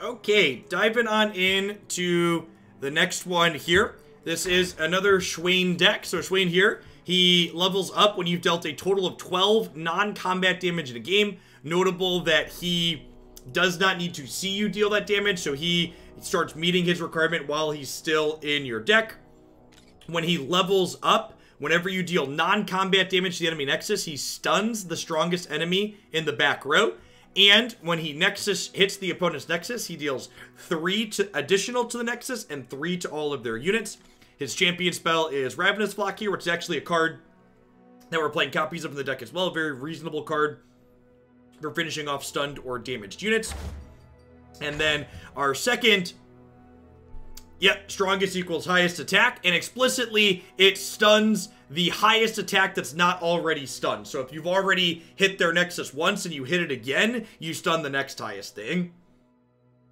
Okay, diving on into the next one here. This is another Swain deck. So Swain here, he levels up when you've dealt a total of 12 non-combat damage in a game. Notable that he does not need to see you deal that damage, so he starts meeting his requirement while he's still in your deck. When he levels up, whenever you deal non-combat damage to the enemy Nexus, he stuns the strongest enemy in the back row. And when he Nexus hits the opponent's Nexus, he deals three to additional to the Nexus and three to all of their units. His champion spell is Ravenous Flock here, which is actually a card that we're playing copies of in the deck as well. Very reasonable card for finishing off stunned or damaged units. And then our second Yep, strongest equals highest attack, and explicitly it stuns the highest attack that's not already stunned. So if you've already hit their Nexus once and you hit it again, you stun the next highest thing.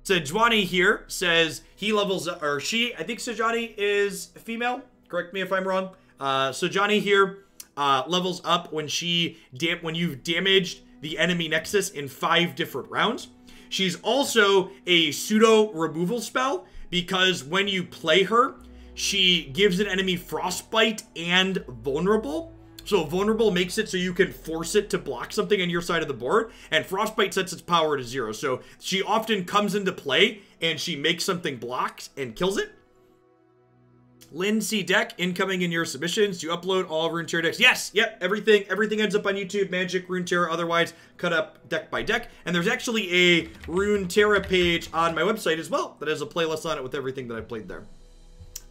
Sejuani here says he levels, or she, I think Sejuani is female. Correct me if I'm wrong. Uh, Sejuani here uh, levels up when she, dam when you've damaged the enemy Nexus in five different rounds. She's also a pseudo removal spell because when you play her, she gives an enemy frostbite and vulnerable. So vulnerable makes it so you can force it to block something on your side of the board, and frostbite sets its power to zero. So she often comes into play and she makes something blocked and kills it. Lindsay Deck, incoming in your submissions. Do you upload all Runeterra decks? Yes, yep, everything everything ends up on YouTube, Magic, Runeterra, otherwise cut up deck by deck. And there's actually a Runeterra page on my website as well that has a playlist on it with everything that I played there.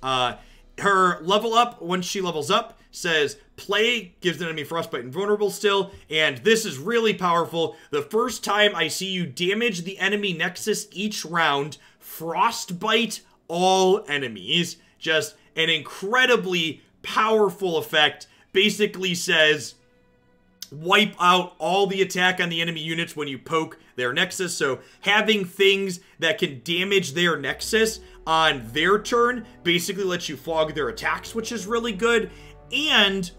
Uh, her level up, once she levels up, says play, gives the enemy frostbite and vulnerable still, and this is really powerful. The first time I see you damage the enemy nexus each round, frostbite all enemies. Just an incredibly powerful effect. Basically says wipe out all the attack on the enemy units when you poke their nexus. So having things that can damage their nexus on their turn basically lets you fog their attacks, which is really good. And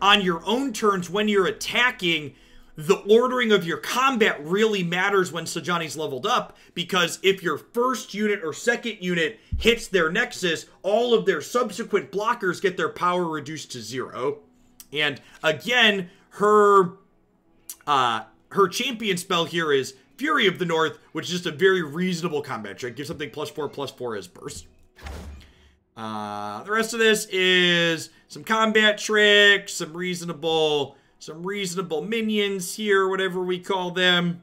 on your own turns when you're attacking, the ordering of your combat really matters when Sejuani's leveled up because if your first unit or second unit hits their nexus, all of their subsequent blockers get their power reduced to zero. And again, her uh, her champion spell here is Fury of the North, which is just a very reasonable combat trick. Give something plus four, plus four as burst. Uh, the rest of this is some combat tricks, some reasonable some reasonable minions here, whatever we call them.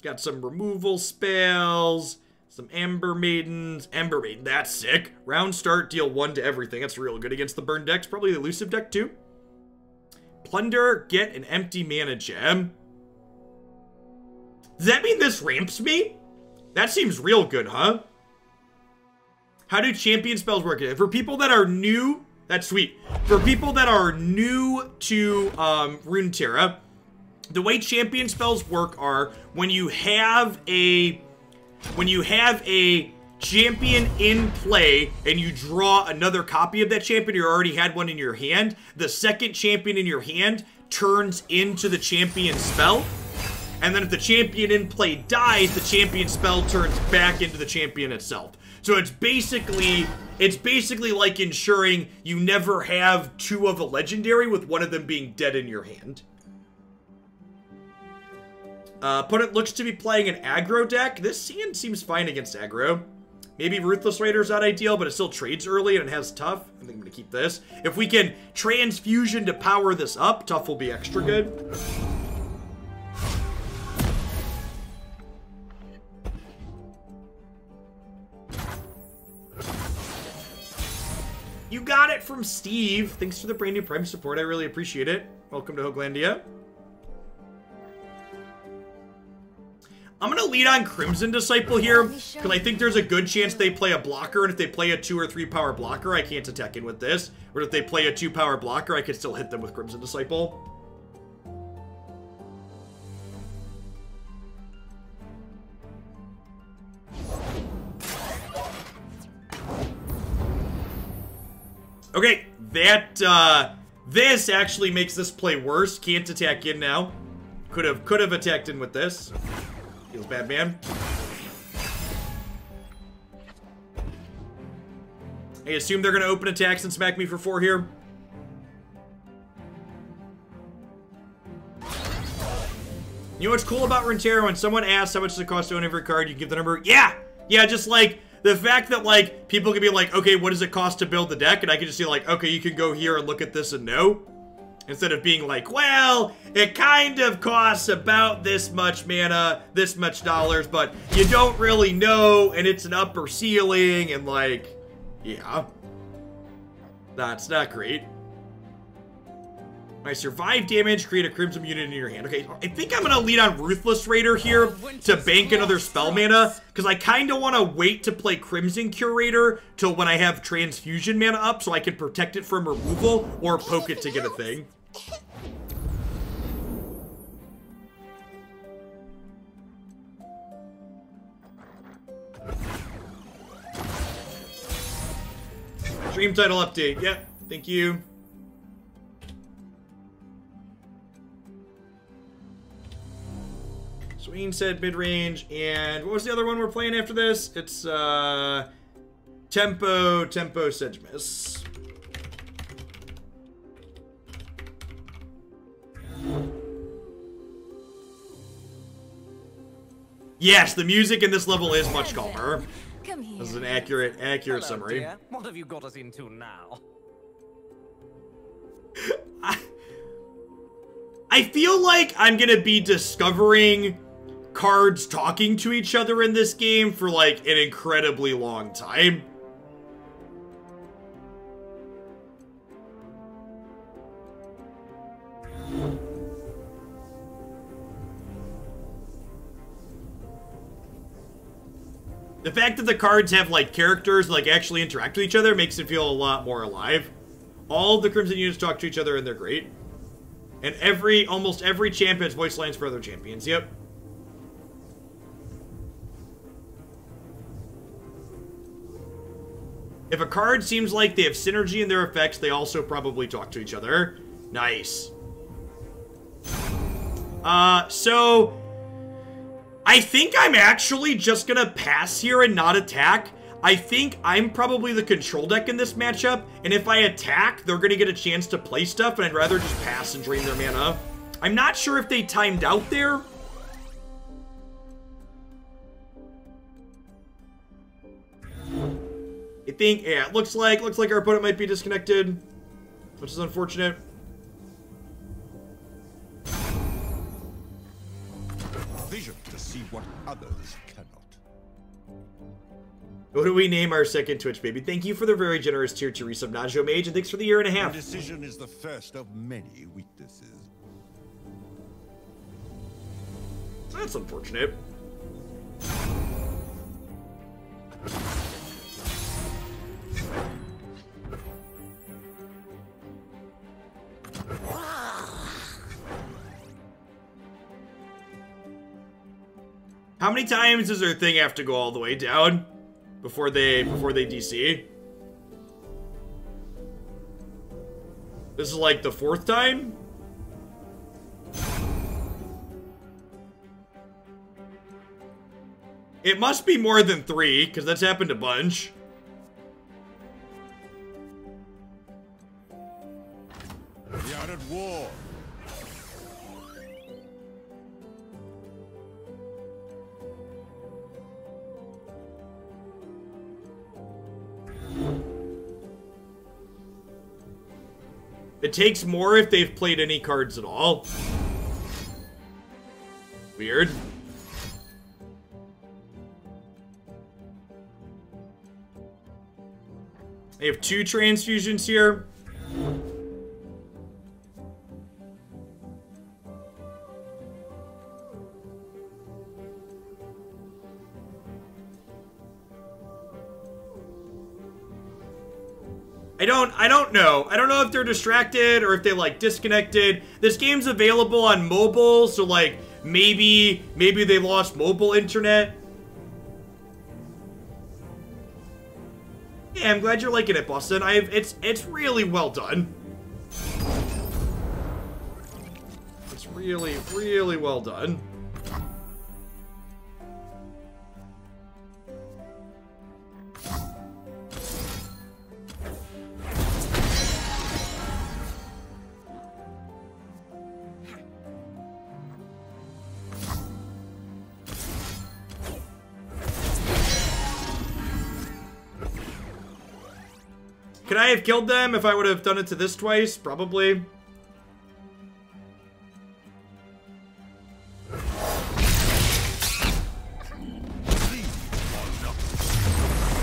Got some removal spells, some Ember Maidens. Ember Maiden, that's sick. Round start, deal one to everything. That's real good against the burn decks. Probably the elusive deck too. Plunder, get an empty mana gem. Does that mean this ramps me? That seems real good, huh? How do champion spells work? For people that are new that's sweet. For people that are new to um, Runeterra, the way champion spells work are when you have a when you have a champion in play and you draw another copy of that champion, you already had one in your hand, the second champion in your hand turns into the champion spell. And then if the champion in play dies, the champion spell turns back into the champion itself. So it's basically it's basically like ensuring you never have two of a legendary with one of them being dead in your hand. Uh, opponent looks to be playing an aggro deck. This hand seems fine against aggro. Maybe Ruthless Raider's not ideal, but it still trades early and it has Tough. I think I'm going to keep this. If we can Transfusion to power this up, Tough will be extra good. You got it from Steve. Thanks for the brand new Prime support. I really appreciate it. Welcome to Hooglandia. I'm going to lead on Crimson Disciple here, because I think there's a good chance they play a blocker, and if they play a 2 or 3 power blocker, I can't attack in with this. Or if they play a 2 power blocker, I can still hit them with Crimson Disciple. Okay, that, uh, this actually makes this play worse. Can't attack in now. Could have, could have attacked in with this. Feels bad, man. I assume they're gonna open attacks and smack me for four here. You know what's cool about Runeterra? When someone asks how much does it cost to own every card, you give the number. Yeah! Yeah, just like, the fact that like people can be like, okay, what does it cost to build the deck? And I can just see like, okay, you can go here and look at this and know. Instead of being like, well, it kind of costs about this much mana, this much dollars, but you don't really know, and it's an upper ceiling, and like, yeah. That's not great. I survive damage, create a Crimson unit in your hand. Okay, I think I'm gonna lead on Ruthless Raider here to bank another spell mana, because I kind of want to wait to play Crimson Curator till when I have Transfusion mana up, so I can protect it from removal, or poke it to get a thing. Stream title update, yep, thank you. Swain Sej mid-range, and what was the other one we're playing after this? It's, uh... Tempo, Tempo Sedgemas. Yes, the music in this level is much calmer. Come here. This is an accurate, accurate Hello, summary. Dear. What have you got us into now? I, I feel like I'm gonna be discovering cards talking to each other in this game for like an incredibly long time. The fact that the cards have, like, characters, like, actually interact with each other makes it feel a lot more alive. All the Crimson units talk to each other, and they're great. And every, almost every champion's voice lines for other champions. Yep. If a card seems like they have synergy in their effects, they also probably talk to each other. Nice. Uh, so I think I'm actually just gonna pass here and not attack. I think I'm probably the control deck in this matchup, and if I attack, they're gonna get a chance to play stuff, and I'd rather just pass and drain their mana. I'm not sure if they timed out there. I think, yeah, it looks like, looks like our opponent might be disconnected, which is unfortunate. Vision to see what others cannot. What do we name our second Twitch baby? Thank you for the very generous tier to resub Najo Mage, and thanks for the year and a half. Indecision is the first of many weaknesses. That's unfortunate. How many times does their thing have to go all the way down before they before they DC? This is like the fourth time? It must be more than three, because that's happened a bunch. Takes more if they've played any cards at all. Weird. I have two transfusions here. I don't know. If they're distracted or if they like disconnected. This game's available on mobile, so like maybe maybe they lost mobile internet. Yeah, I'm glad you're liking it, Boston. I've it's it's really well done. It's really, really well done. Killed them if I would have done it to this twice? Probably.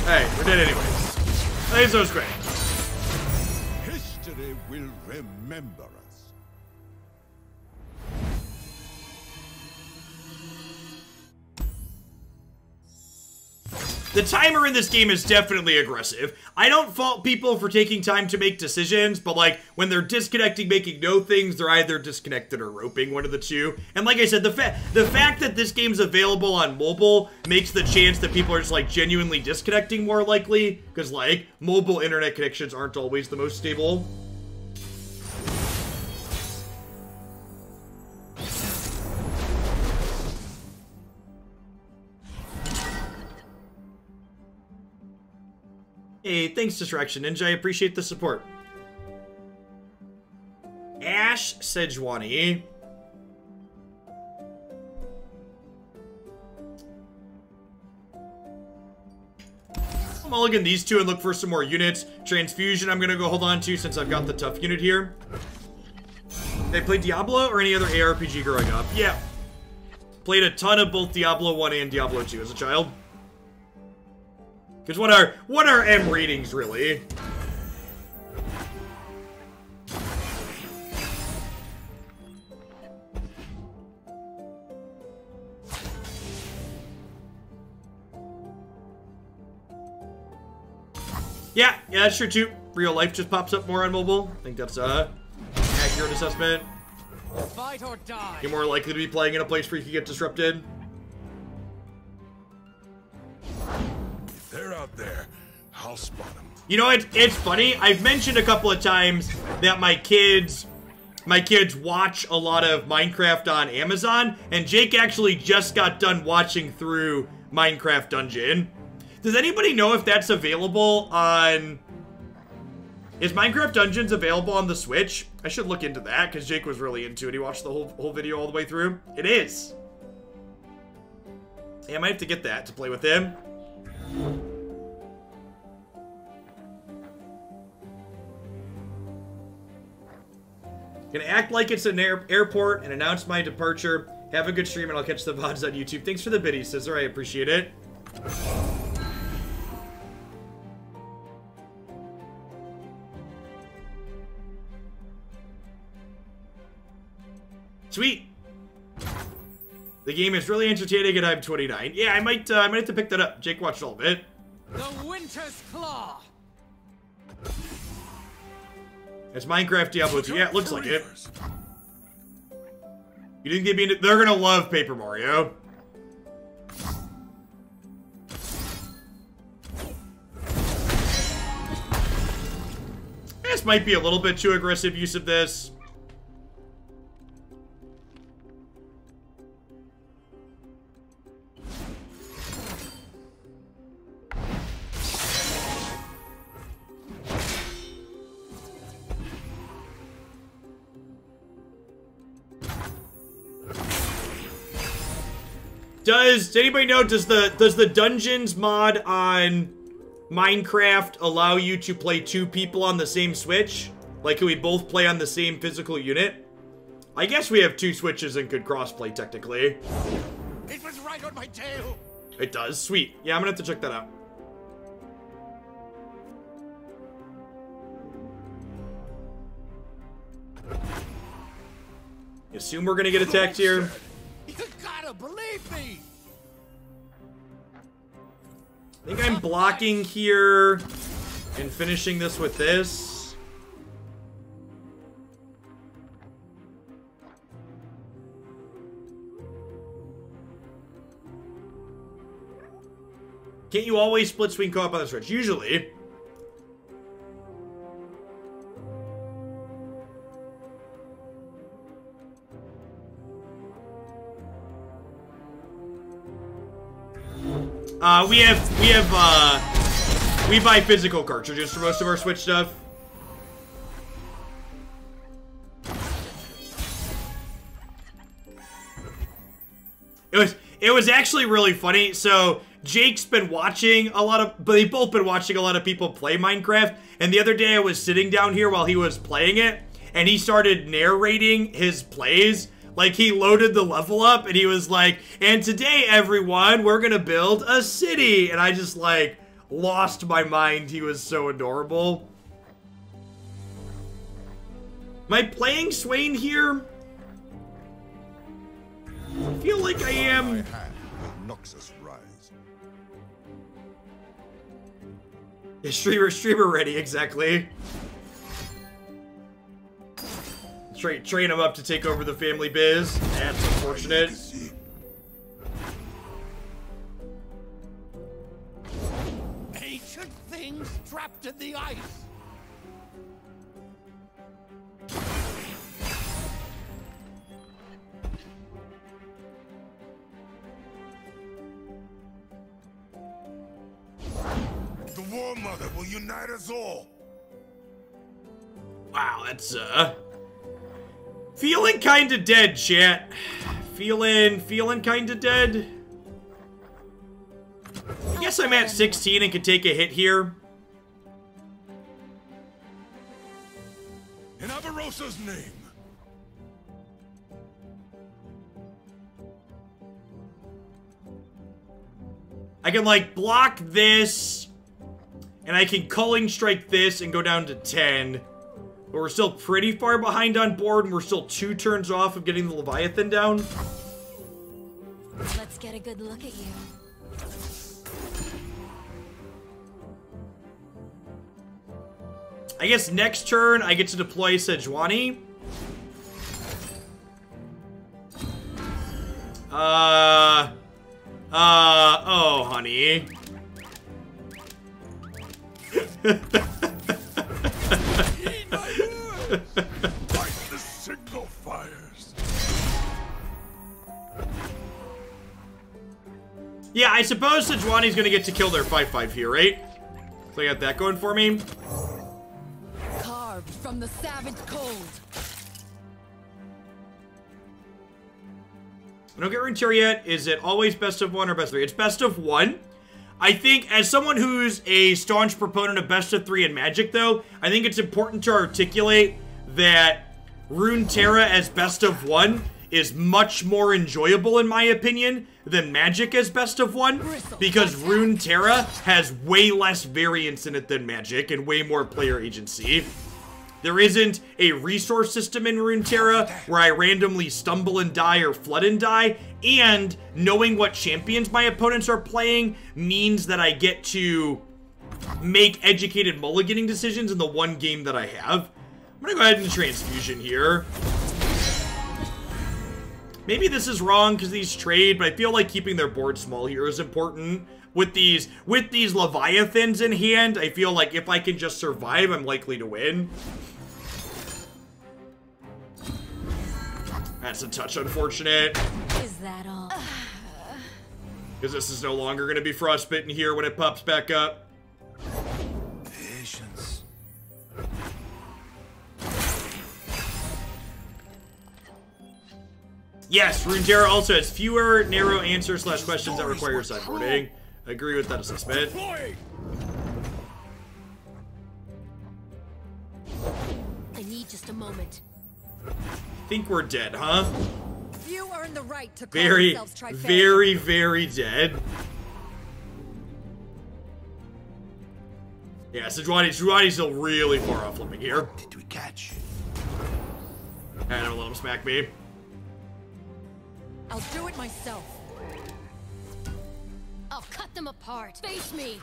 Hey, we're dead anyways. Was great. Timer in this game is definitely aggressive. I don't fault people for taking time to make decisions, but like when they're disconnecting, making no things, they're either disconnected or roping, one of the two. And like I said, the fact the fact that this game's available on mobile makes the chance that people are just like genuinely disconnecting more likely, because like mobile internet connections aren't always the most stable. Hey, thanks, Distraction Ninja. I appreciate the support. Ashe Sejuani. Mulligan these two and look for some more units. Transfusion I'm gonna go hold on to since I've got the tough unit here. They played Diablo or any other ARPG growing up? Yeah. Played a ton of both Diablo 1 and Diablo 2 as a child. Because what are what are M readings really? Yeah, yeah, that's true too. Real life just pops up more on mobile. I think that's uh accurate assessment. Fight or die. You're more likely to be playing in a place where you can get disrupted. Out there. I'll spot them. You know, it's it's funny. I've mentioned a couple of times that my kids, my kids watch a lot of Minecraft on Amazon, and Jake actually just got done watching through Minecraft Dungeon. Does anybody know if that's available on? Is Minecraft Dungeons available on the Switch? I should look into that because Jake was really into it. He watched the whole whole video all the way through. It is. Yeah, I might have to get that to play with him. Gonna act like it's an air airport and announce my departure. Have a good stream and I'll catch the VODs on YouTube. Thanks for the biddies, Scissor. I appreciate it. Sweet. The game is really entertaining and I'm 29. Yeah, I might uh, I might have to pick that up. Jake watched all of it. The Winter's Claw. It's Minecraft Diablo 2. Yeah, it looks like it. You didn't get me They're gonna love Paper Mario. This might be a little bit too aggressive use of this. Does, anybody know, does the, does the Dungeons mod on Minecraft allow you to play two people on the same Switch? Like, can we both play on the same physical unit? I guess we have two Switches and could crossplay, technically. It was right on my tail. It does. Sweet. Yeah, I'm gonna have to check that out. You assume we're gonna get attacked here? You gotta believe I think I'm blocking here and finishing this with this. Can't you always split swing co-op on the Switch? Usually. Uh, we have, we have, uh, we buy physical cartridges for most of our Switch stuff. It was, it was actually really funny. So, Jake's been watching a lot of, but they've both been watching a lot of people play Minecraft. And the other day I was sitting down here while he was playing it, and he started narrating his plays. Like he loaded the level up, and he was like, "And today, everyone, we're gonna build a city." And I just like lost my mind. He was so adorable. Am I playing Swain here? I feel like I am. hand will Noxus rise. Yeah, streamer, streamer ready, exactly. Train, train him up to take over the family biz. That's unfortunate. Ancient things trapped in the ice. The War Mother will unite us all. Wow, that's, uh... Feeling kinda dead, chat. Feeling, feeling kinda dead. I guess I'm at 16 and can take a hit here. In Avarosa's name. I can, like, block this, and I can culling strike this and go down to 10. But we're still pretty far behind on board, and we're still two turns off of getting the Leviathan down. Let's get a good look at you. I guess next turn, I get to deploy Sejuani. Uh... Uh... Oh, honey. Heed my words. Like the signal fires. Yeah, I suppose Sejuani's gonna get to kill their 5-5 here, right? So I got that going for me. Carved from the savage cold. I don't get Runeterra yet. Is it always best of one or best of three? It's best of one. I think, as someone who's a staunch proponent of best of three in Magic, though, I think it's important to articulate that Runeterra as best of one is much more enjoyable, in my opinion, than Magic as best of one, because Runeterra has way less variance in it than Magic and way more player agency. There isn't a resource system in Runeterra where I randomly stumble and die or flood and die, and knowing what champions my opponents are playing means that I get to make educated mulliganing decisions in the one game that I have. I'm gonna go ahead and transfusion here. Maybe this is wrong because these trade, but I feel like keeping their board small here is important. With these with these Leviathans in hand, I feel like if I can just survive, I'm likely to win. That's a touch unfortunate, Is that all? because this is no longer going to be frostbitten here when it pops back up. Patience. Yes, Runeterra also has fewer narrow answers slash questions that require sideboarding. I agree with that assessment. I need just a moment. Think we're dead, huh? You earn the right to call Very, very, very dead. Yeah, Sejuani, Sejuani's still really far off flipping here. Did we catch? And I'm gonna let him smack me. I'll do it myself. I'll cut them apart. Face me.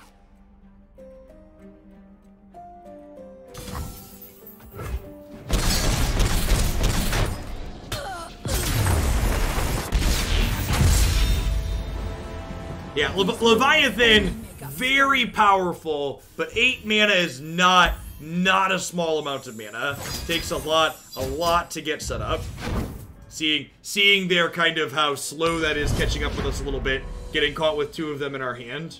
Yeah, Lev- Leviathan, very powerful, but 8 mana is not, not a small amount of mana. Takes a lot, a lot to get set up. Seeing, seeing there kind of how slow that is catching up with us a little bit, getting caught with two of them in our hand.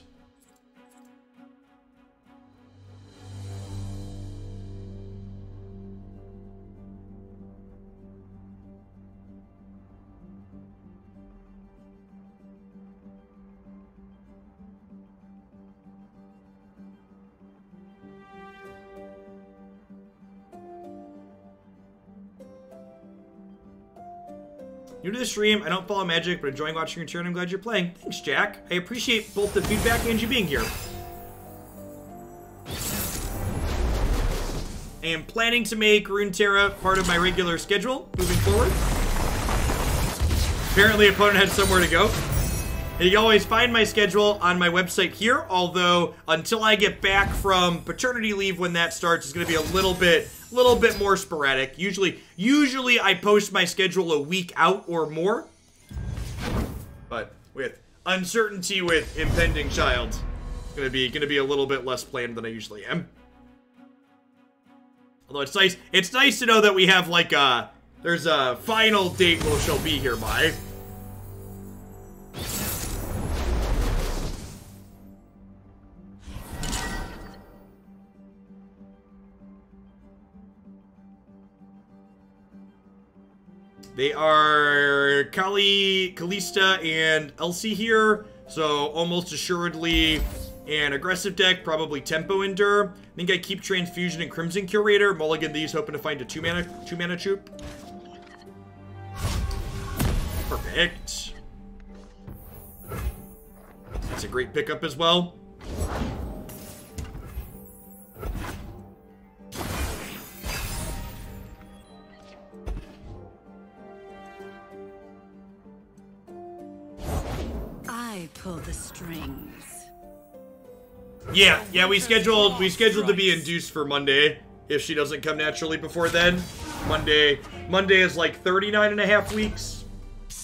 To the stream, I don't follow Magic, but enjoying watching your turn. I'm glad you're playing. Thanks, Jack. I appreciate both the feedback and you being here. I am planning to make Runeterra part of my regular schedule moving forward. Apparently, opponent had somewhere to go. You can always find my schedule on my website here, although until I get back from paternity leave when that starts, it's going to be a little bit little bit more sporadic. Usually usually I post my schedule a week out or more. But with uncertainty with impending child, to be to be a little bit less planned than I usually am. Although it's nice it's nice to know that we have like a there's a final date where she'll be here by. They are Kali, Kalista, and Elise here. So almost assuredly an aggressive deck, probably Tempo Endure. I think I keep Transfusion and Crimson Curator. Mulligan these, hoping to find a two mana two mana troop. Perfect. That's a great pickup as well. I pull the strings. Yeah, yeah, we scheduled we scheduled to be induced for Monday if she doesn't come naturally before then. Monday Monday is like 39 and a half weeks.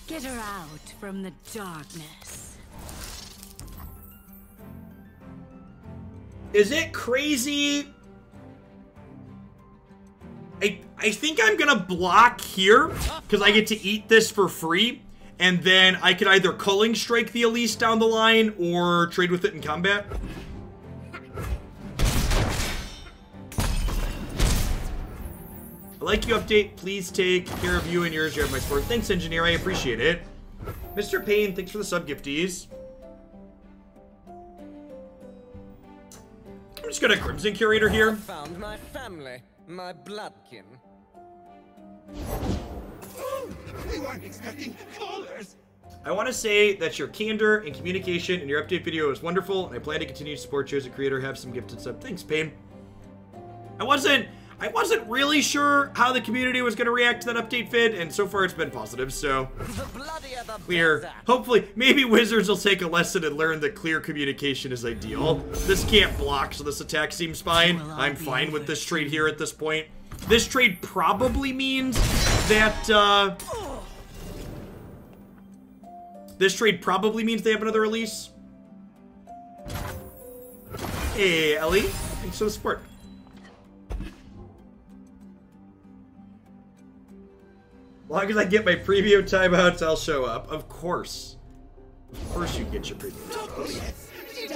Her out from the darkness. Is it crazy? I I think I'm gonna block here because I get to eat this for free, and then I could either culling strike the Elise down the line or trade with it in combat. I like you update. Please take care of you and yours. You have my support. Thanks, engineer. I appreciate it. Mr. Payne, thanks for the sub gifties. I'm just gonna Crimson Curator here. Found my family, my bloodkin. We weren't expecting callers. I want to say that your candor and communication in your update video is wonderful, and I plan to continue to support you as a creator. Have some gifted sub. Thanks, Payne. I wasn't, I wasn't really sure how the community was going to react to that update vid, and so far it's been positive. So clear. Hopefully, maybe Wizards will take a lesson and learn that clear communication is ideal. This can't block, so this attack seems fine. I'm fine with this trade here at this point. This trade probably means that. uh... This trade probably means they have another Elise. Hey, Ellie. Thanks for the support. As long as I get my preview timeouts, I'll show up. Of course. Of course you get your preview timeouts. She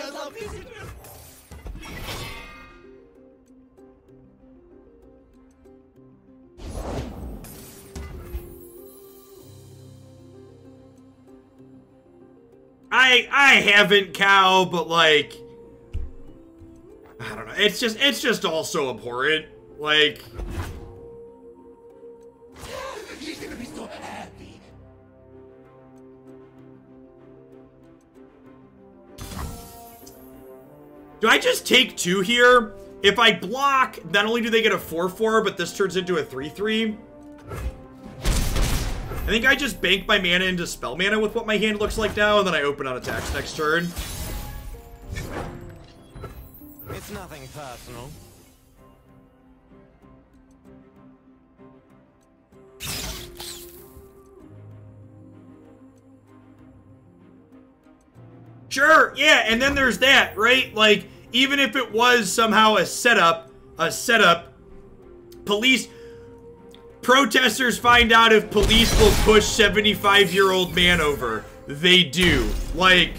I I haven't cow, but like I don't know. It's just it's just all so abhorrent. Like gonna be so happy. Do I just take two here? If I block, not only do they get a 4-4, but this turns into a 3-3. I think I just bank my mana into spell mana with what my hand looks like now, and then I open on attacks next turn. It's nothing personal. Sure, yeah, and then there's that, right? Like, even if it was somehow a setup, a setup, police protesters find out if police will push 75-year-old man over. They do. Like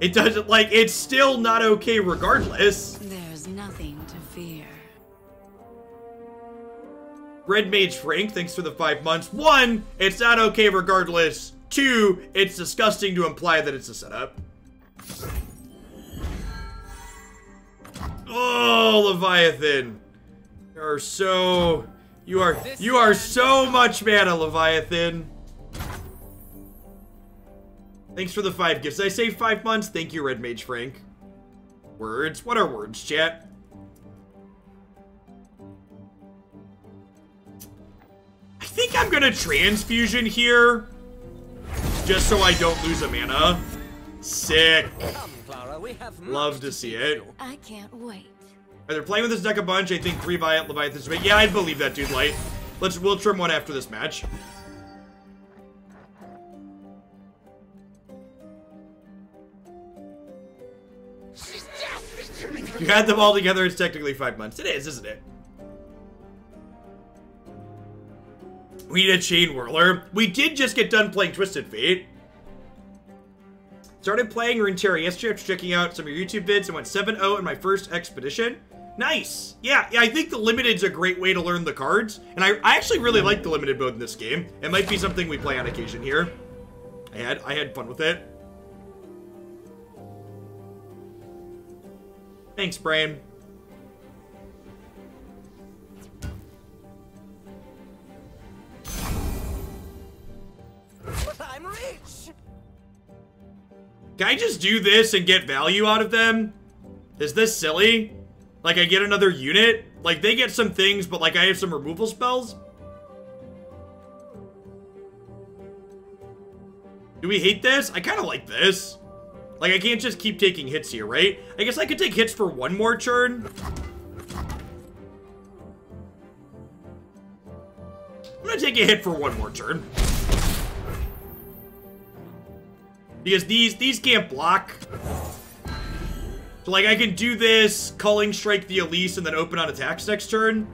it doesn't like it's still not okay regardless. There's nothing to fear. Red Mage Frank, thanks for the five months. One, it's not okay regardless. Two, it's disgusting to imply that it's a setup. Oh, Leviathan. There are so You are you are so much mana, Leviathan. Thanks for the five gifts. I say five months? Thank you, Red Mage Frank. Words? What are words, chat? I think I'm gonna transfusion here. Just so I don't lose a mana. Sick. Come, Clara, we have Love to see it. I can't wait. Are they playing with this deck a bunch? I think three Viat Leviathans. But yeah, I'd believe that, dude. Light. Let's we'll trim one after this match. You had them all together. It's technically five months. It is, isn't it? We need a chain whirler. We did just get done playing Twisted Fate. Started playing Runeterra yesterday after checking out some of your YouTube vids and went 7-0 in my first expedition. Nice. Yeah, yeah, I think the limited's a great way to learn the cards. And I, I actually really like the limited mode in this game. It might be something we play on occasion here. I had I had fun with it. Thanks, Brain. I'm rich! Can I just do this and get value out of them? Is this silly? Like, I get another unit? Like, they get some things, but, like, I have some removal spells? Do we hate this? I kind of like this. Like, I can't just keep taking hits here, right? I guess I could take hits for one more turn. I'm gonna take a hit for one more turn. Because these these can't block. So like I can do this, Culling Strike the Elise, and then open on attacks next turn.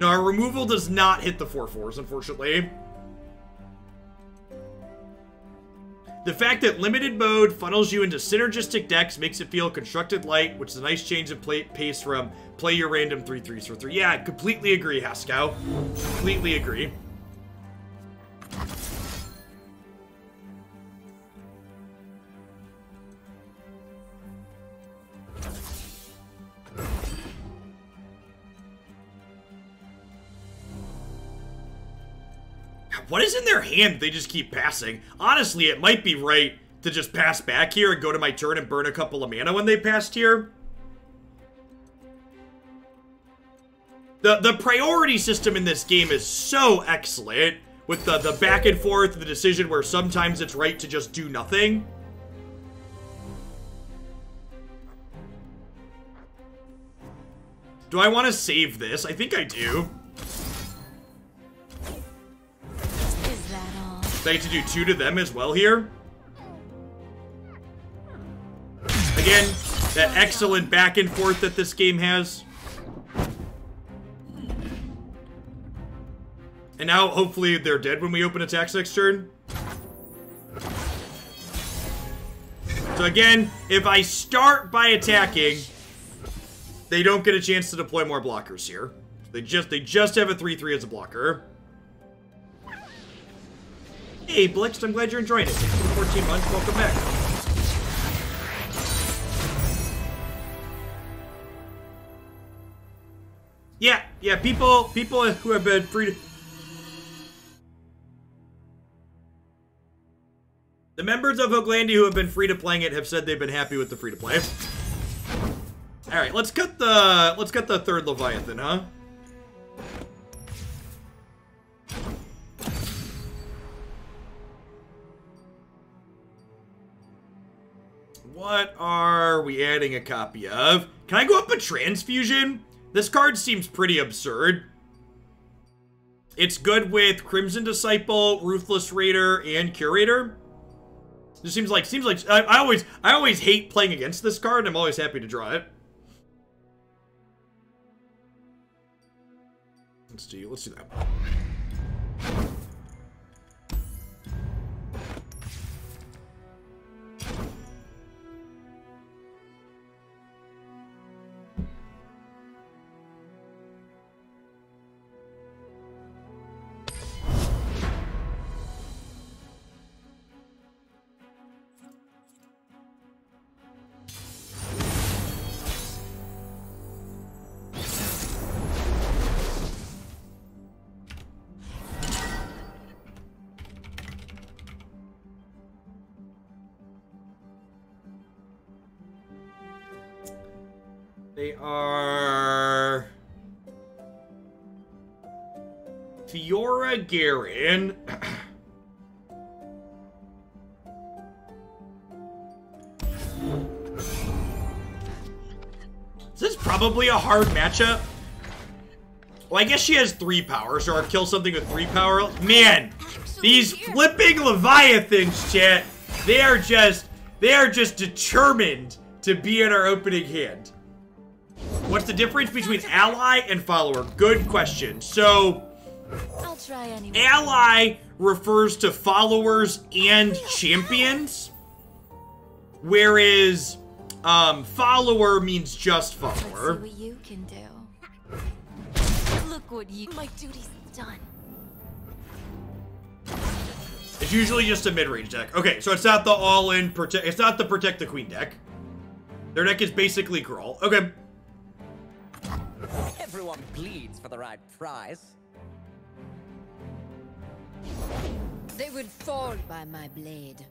No, our removal does not hit the 4-4s, unfortunately. The fact that limited mode funnels you into synergistic decks makes it feel constructed light, which is a nice change of play pace from play your random 3-3s for 3. Yeah, I completely agree, Haskow. Completely agree. What is in their hand they just keep passing? Honestly, it might be right to just pass back here and go to my turn and burn a couple of mana when they passed here. The, the priority system in this game is so excellent with the, the back and forth, the decision where sometimes it's right to just do nothing. Do I want to save this? I think I do. Get to do two to them as well here? Again, that excellent back and forth that this game has. And now, hopefully, they're dead when we open attacks next turn. So again, if I start by attacking, they don't get a chance to deploy more blockers here. They just they just have a 3-3 as a blocker. Hey, Blix, I'm glad you're enjoying it. Thanks for 14 months. Welcome back. Yeah, yeah, people people who have been free to... The members of Hooglandia who have been free to playing it have said they've been happy with the free to play. All right, let's cut the let's cut the third Leviathan, huh? What are we adding a copy of? Can I go up a transfusion? This card seems pretty absurd. It's good with Crimson Disciple, Ruthless Raider, and Curator. It seems like seems like I, I always I always hate playing against this card. I'm always happy to draw it. Let's do let's do that. Garen. this is probably a hard matchup. Well, I guess she has three power, so I'll kill something with three power. Man, these flipping Leviathans, chat, they are just, they are just determined to be in our opening hand. What's the difference between ally and follower? Good question. So, try anyway. ally refers to followers and champions, whereas um, follower means just follower. Let's see follower. what you can do. Look what you. My duty's done. It's usually just a mid-range deck. Okay, so it's not the all-in protect. It's not the protect the queen deck. Their deck is basically Grawl. Okay. Everyone bleeds for the right prize. They would fall by my blade.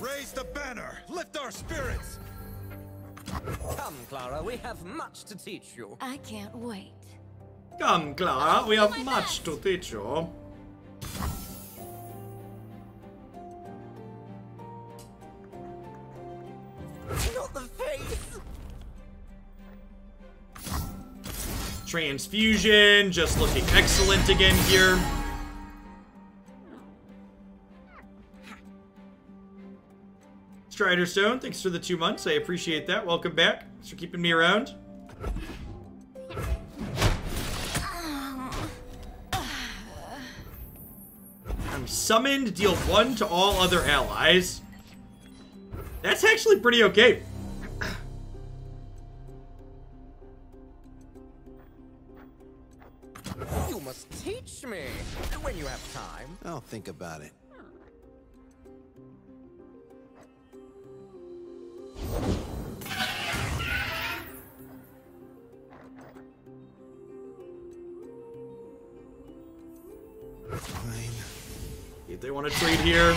Raise the banner! Lift our spirits! Come, Clara, we have much to teach you. I can't wait. Come, Clara. We have oh much to teach you. Not the face! Transfusion, just looking excellent again here. Strider Stone, thanks for the two months. I appreciate that. Welcome back. Thanks for keeping me around. Summoned, deal one to all other allies. That's actually pretty okay. You must teach me when you have time. I'll think about it. They want to trade here.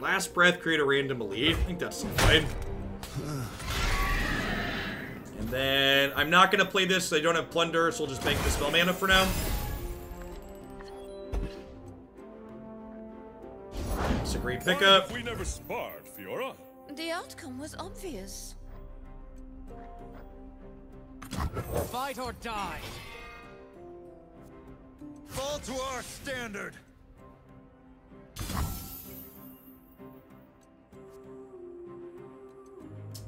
Last breath, create a random elite. I think that's fine. And then I'm not going to play this. I don't have plunder, so we'll just bank the spell mana for now. It's a great pickup. We never sparred, Fiora. The outcome was obvious. Fight or die. Fall to our standard!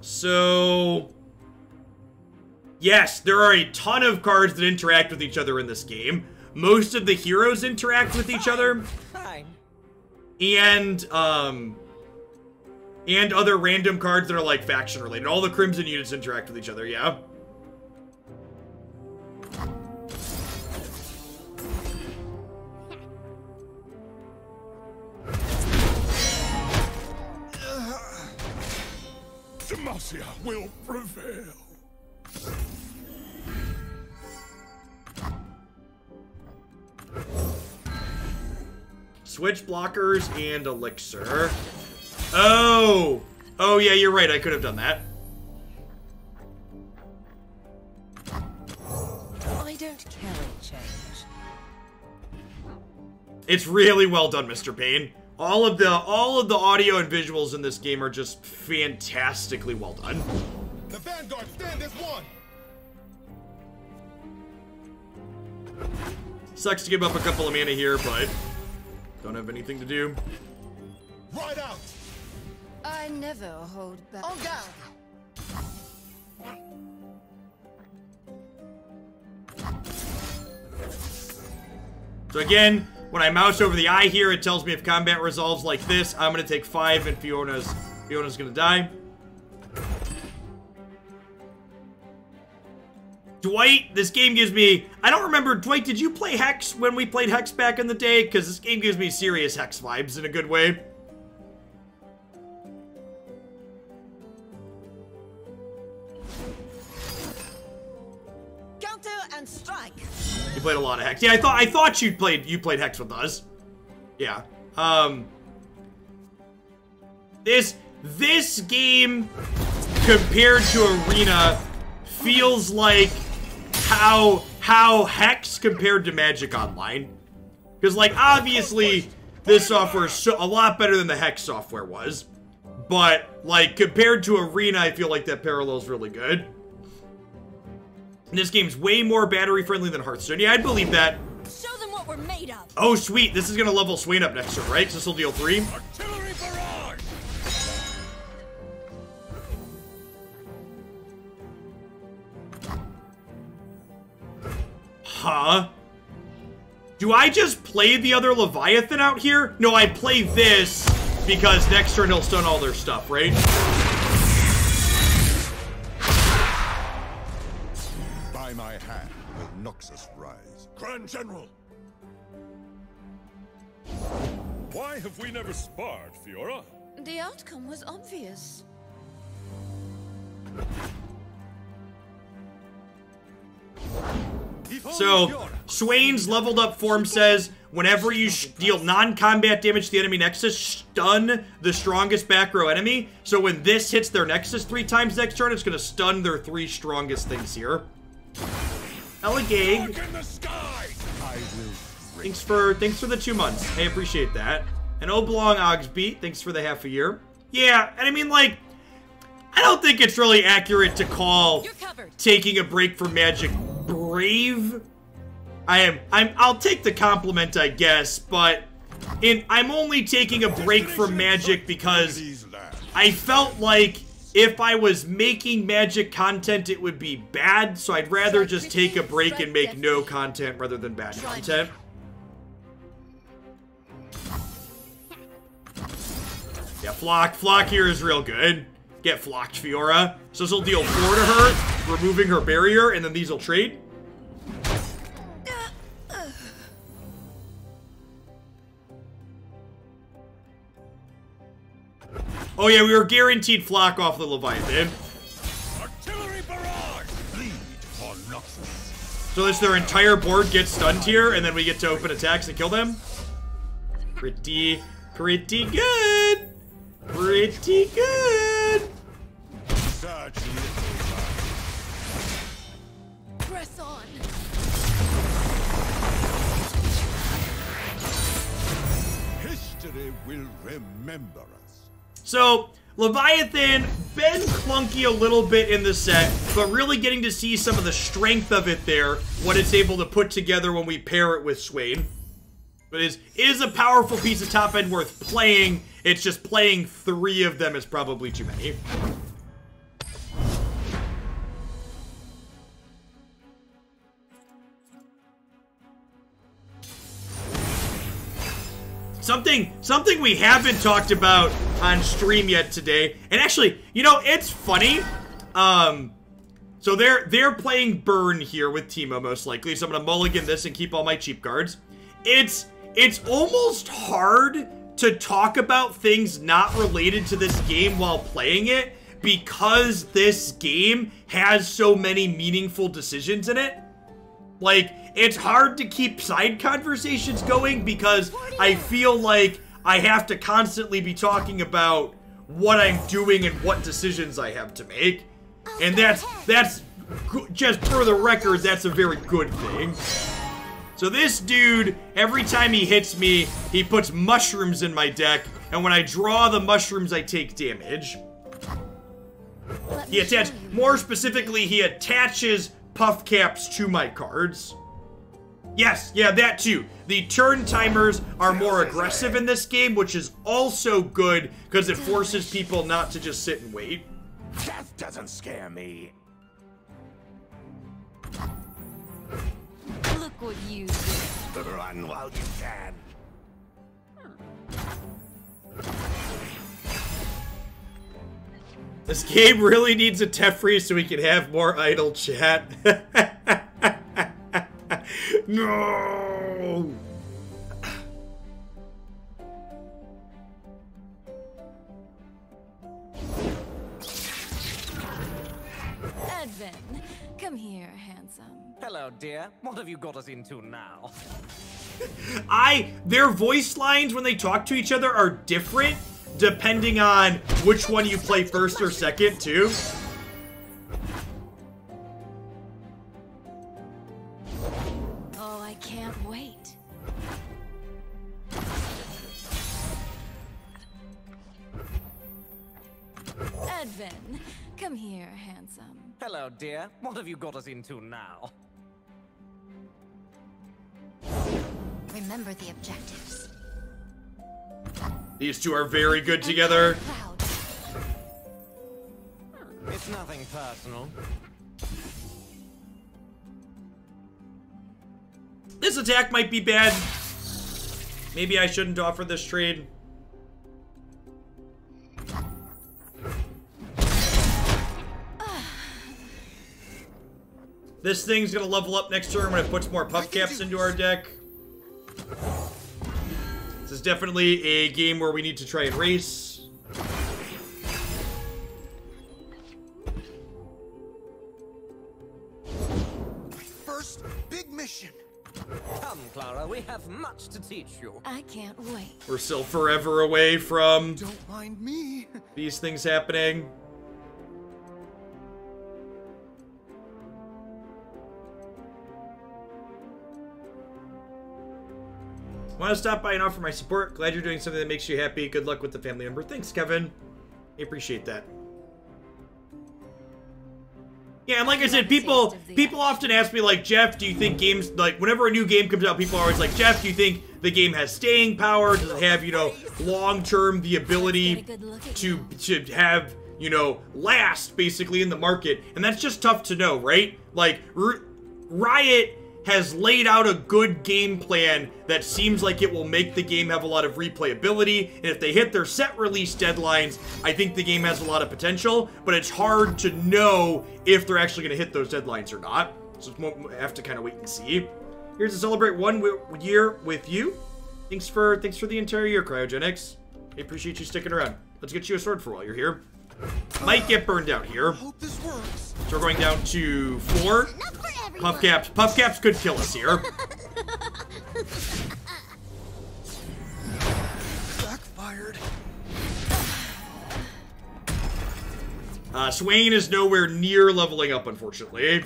So, yes, there are a ton of cards that interact with each other in this game. Most of the heroes interact with each other. And um and other random cards that are like faction related. All the crimson units interact with each other, yeah. Demacia will prevail. Switch blockers and elixir. Oh! Oh yeah, you're right. I could have done that. I don't carry change. It's really well done, Mr. Payne. All of the all of the audio and visuals in this game are just fantastically well done. The Vanguard stand as one! Sucks to give up a couple of mana here, but don't have anything to do. Right out! I never hold back. Oh, On down! So again, when I mouse over the eye here, it tells me if combat resolves like this. I'm gonna take five and Fiora's Fiora's gonna die. Dwight, this game gives me... I don't remember, Dwight, did you play Hex when we played Hex back in the day? Because this game gives me serious Hex vibes in a good way. Counter and strike! Played a lot of Hex. Yeah, I thought I thought you played you played Hex with us. Yeah. Um. This this game compared to Arena feels like how how Hex compared to Magic Online. Because like obviously this software is so, a lot better than the Hex software was. But like compared to Arena, I feel like that parallel is really good. And this game's way more battery friendly than Hearthstone. Yeah, I'd believe that. Show them what we're made of. Oh, sweet. This is going to level Swain up next turn, right? So this will deal three. Artillery barrage! Huh? Do I just play the other Leviathan out here? No, I play this because next turn he'll stun all their stuff, right? Will Noxus rise. Grand General! Why have we never sparred, Fiora? The outcome was obvious. So, Swain's leveled up form says, whenever you deal non-combat damage to the enemy nexus, stun the strongest back row enemy. So when this hits their nexus three times next turn, it's going to stun their three strongest things here. Elegag, Look in the sky! I will thanks for thanks for the two months. I appreciate that. And Oblong Ogsbeat, thanks for the half a year. Yeah, and I mean, like, I don't think it's really accurate to call taking a break from Magic brave. I am. I'm. I'll take the compliment, I guess, but in I'm only taking a break from Magic because. I felt like if I was making Magic content, it would be bad. So I'd rather just take a break and make no content rather than bad content. Yeah, Flock. Flock here is real good. Get Flocked Fiora. So this will deal 4 to her, removing her barrier, and then these will trade. Oh yeah, we were guaranteed Flock off the Leviathan. Artillery barrage! Bleed for Noxus. So this their entire board gets stunned here, and then we get to open attacks and kill them. Pretty, pretty good. Pretty good. Press on. History will remember us. So, Leviathan, been clunky a little bit in the set, but really getting to see some of the strength of it there, what it's able to put together when we pair it with Swain. But is is a powerful piece of top end worth playing. It's just playing three of them is probably too many. Something something we haven't talked about on stream yet today. And actually, you know, it's funny. Um so they're they're playing burn here with Teemo most likely. So I'm gonna mulligan this and keep all my cheap guards. It's it's almost hard to talk about things not related to this game while playing it because this game has so many meaningful decisions in it. Like, it's hard to keep side conversations going because I feel like I have to constantly be talking about what I'm doing and what decisions I have to make. And that's, that's, just for the record, that's a very good thing. So this dude, every time he hits me, he puts mushrooms in my deck, and when I draw the mushrooms, I take damage. He me show attach more specifically, he attaches puff caps to my cards. Yes, yeah, that too. The turn timers are more aggressive in this game, which is also good because it forces people not to just sit and wait. Death doesn't scare me. Look what you did. Run while you can. This game really needs a Teferi so we can have more idle chat. no! Advent. Come here, handsome. Hello, dear. What have you got us into now? I their voice lines when they talk to each other are different depending on which one you play first or second too. Oh, I can't wait. Edvin, come here, handsome. Hello, dear. What have you got us into now? Remember the objectives. These two are very good together. It's nothing personal. This attack might be bad. Maybe I shouldn't offer this trade. This thing's gonna level up next turn when it puts more puff caps into our deck. This is definitely a game where we need to try and race. First big mission. Come, Clara, we have much to teach you. I can't wait. We're still forever away from Don't mind me. these things happening. Want to stop by and offer my support? Glad you're doing something that makes you happy. Good luck with the family member. Thanks, Kevin. I appreciate that. Yeah, and like I said, people people often ask me like, Jeff, do you think games like whenever a new game comes out, people are always like, Jeff, do you think the game has staying power? Does it have you know long term the ability to to have you know last basically in the market? And that's just tough to know, right? Like Riot has laid out a good game plan that seems like it will make the game have a lot of replayability. And if they hit their set release deadlines, I think the game has a lot of potential. But it's hard to know if they're actually going to hit those deadlines or not. So we'll have to kind of wait and see. Here's to celebrate one year with you. Thanks for thanks for the entire year, Cryogenics. I appreciate you sticking around. Let's get you a sword for while you're here. Might get burned out here. Hope this works. So we're going down to four. Puff caps. Puff caps could kill us here. Backfired. Uh, Swain is nowhere near leveling up, unfortunately.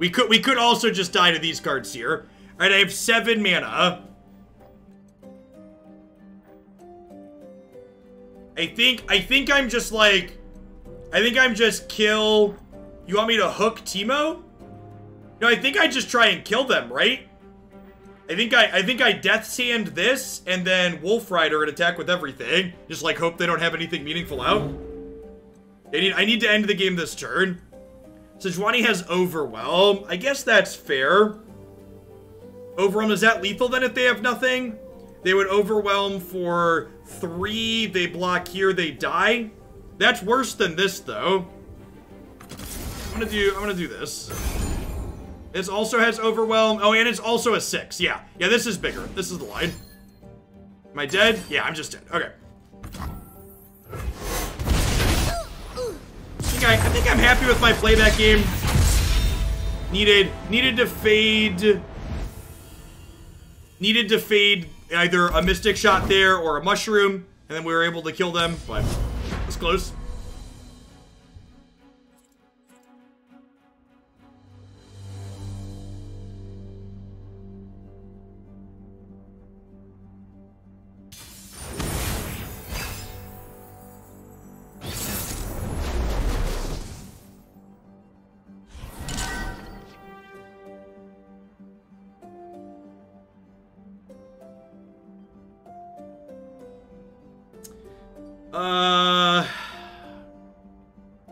We could we could also just die to these cards here. Alright, I have seven mana. I think I think I'm just like I think I'm just kill You want me to hook Teemo? No, I think I just try and kill them, right? I think I I think I Death's Hand this and then Wolf Rider and attack with everything. Just like hope they don't have anything meaningful out. I need I need to end the game this turn. Sejuani has Overwhelm. I guess that's fair. Overwhelm, is that lethal then if they have nothing? They would overwhelm for three. They block here. They die. That's worse than this, though. I'm gonna do. I'm gonna do this. This also has overwhelm. Oh, and it's also a six. Yeah, yeah. This is bigger. This is the line. Am I dead? Yeah, I'm just dead. Okay. Think, I, I think I'm happy with my playback game. Needed needed to fade needed to fade either a mystic shot there or a mushroom, and then we were able to kill them, but it's close. Uh,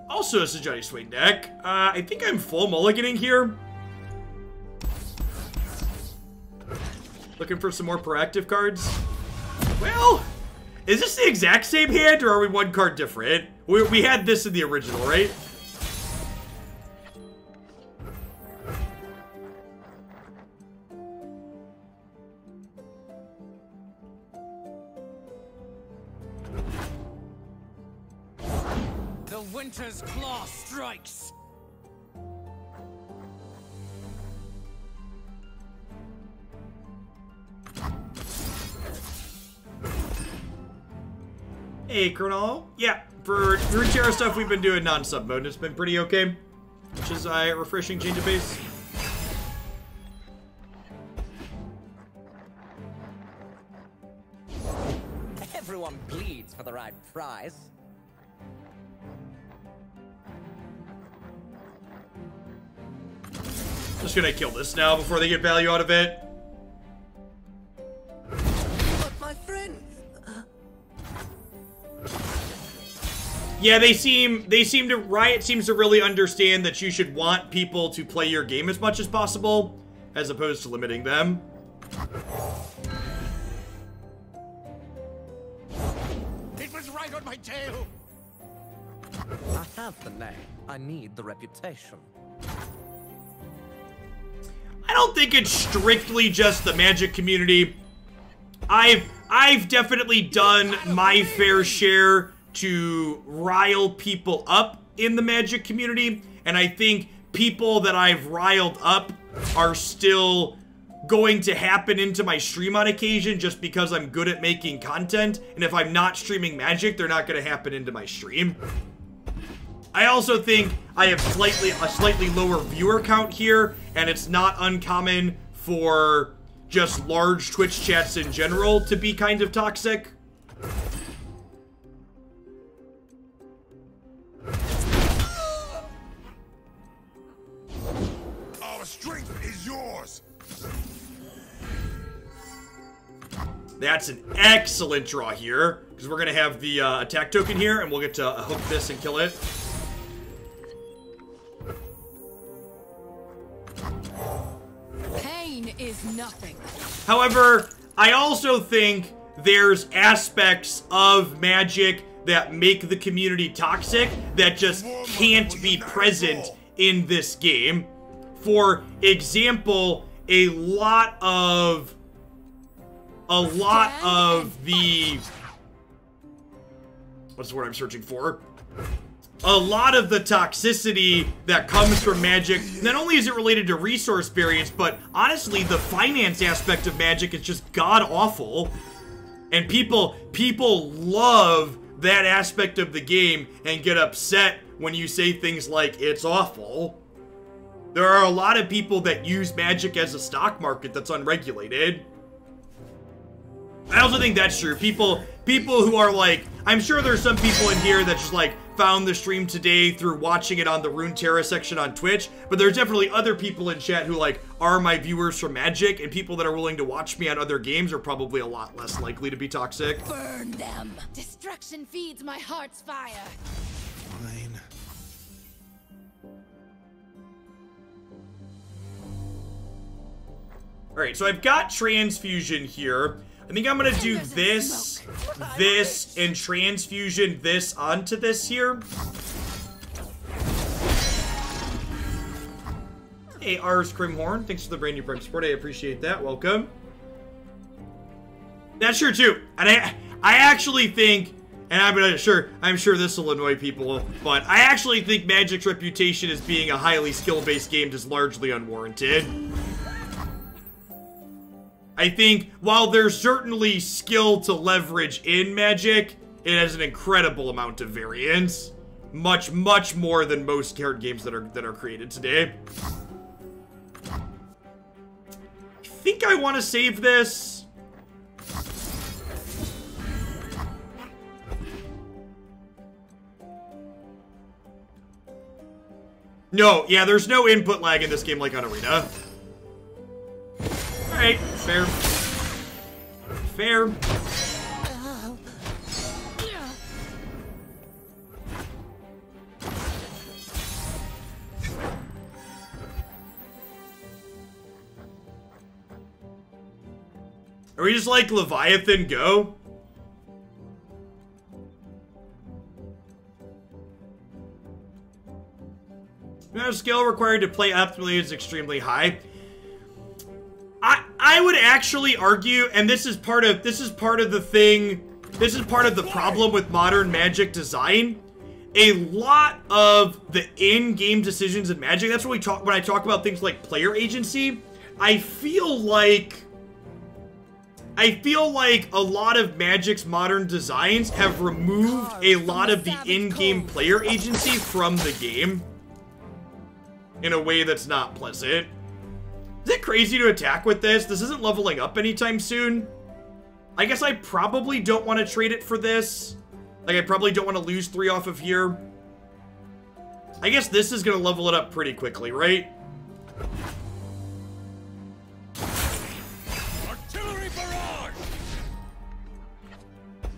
also a Johnny Swing deck. Uh, I think I'm full mulliganing here. Looking for some more proactive cards. Well, Is this the exact same hand, or are we one card different? We, we had this in the original, right? The Winter's Claw strikes. Hey, Colonel. Yeah, for Runeterra stuff, we've been doing non-sub mode. It's been pretty okay, which is uh, a refreshing change of pace. Everyone bleeds for the right price. Just gonna kill this now before they get value out of it. But my friends, uh, Yeah, they seem they seem to Riot seems to really understand that you should want people to play your game as much as possible, as opposed to limiting them. It was right on my tail. I have the name. I need the reputation. I don't think it's strictly just the Magic community. I've I've definitely done my fair share to rile people up in the Magic community, and I think people that I've riled up are still going to happen into my stream on occasion just because I'm good at making content, and if I'm not streaming Magic, they're not going to happen into my stream. I also think I have slightly a slightly lower viewer count here, and it's not uncommon for just large Twitch chats in general to be kind of toxic. Our strength is yours. That's an excellent draw here, because we're going to have the uh, attack token here, and we'll get to uh, hook this and kill it. Pain is nothing. However, I also think there's aspects of Magic that make the community toxic that just can't be present in this game. For example, a lot of a lot of the what's the word I'm searching for? A lot of the toxicity that comes from magic not only is it related to resource variance but honestly the finance aspect of magic is just god awful and people people love that aspect of the game and get upset when you say things like it's awful. There are a lot of people that use magic as a stock market that's unregulated. I also think that's true. People people who are like, I'm sure there's some people in here that just like found the stream today through watching it on the Runeterra section on Twitch, but there's definitely other people in chat who like are my viewers for Magic, and people that are willing to watch me on other games are probably a lot less likely to be toxic. Burn them. Destruction feeds my heart's fire. Fine. Alright, so I've got transfusion here. I think I'm gonna do this, this, and transfusion this onto this here. Hey, Ars Crimhorn, thanks for the brand new Prime support. I appreciate that. Welcome. That's true too. And I I actually think and I'm gonna sure I'm sure this will annoy people, but I actually think Magic's reputation as being a highly skill-based game is largely unwarranted. I think while there's certainly skill to leverage in Magic, it has an incredible amount of variance. Much, much more than most card games that are that are created today. I think I want to save this. No, yeah, there's no input lag in this game like on Arena. Alright, fair. Fair. Are we just like Leviathan go? The skill required to play optimally is extremely high. I I would actually argue, and this is part of this is part of the thing. This is part of the problem with modern Magic design. A lot of the in-game decisions in Magic. That's what we talk when I talk about things like player agency. I feel like I feel like a lot of Magic's modern designs have removed a lot of the in-game player agency from the game in a way that's not pleasant. Is it crazy to attack with this? This isn't leveling up anytime soon. I guess I probably don't want to trade it for this. Like, I probably don't want to lose three off of here. I guess this is going to level it up pretty quickly, right? Artillery barrage!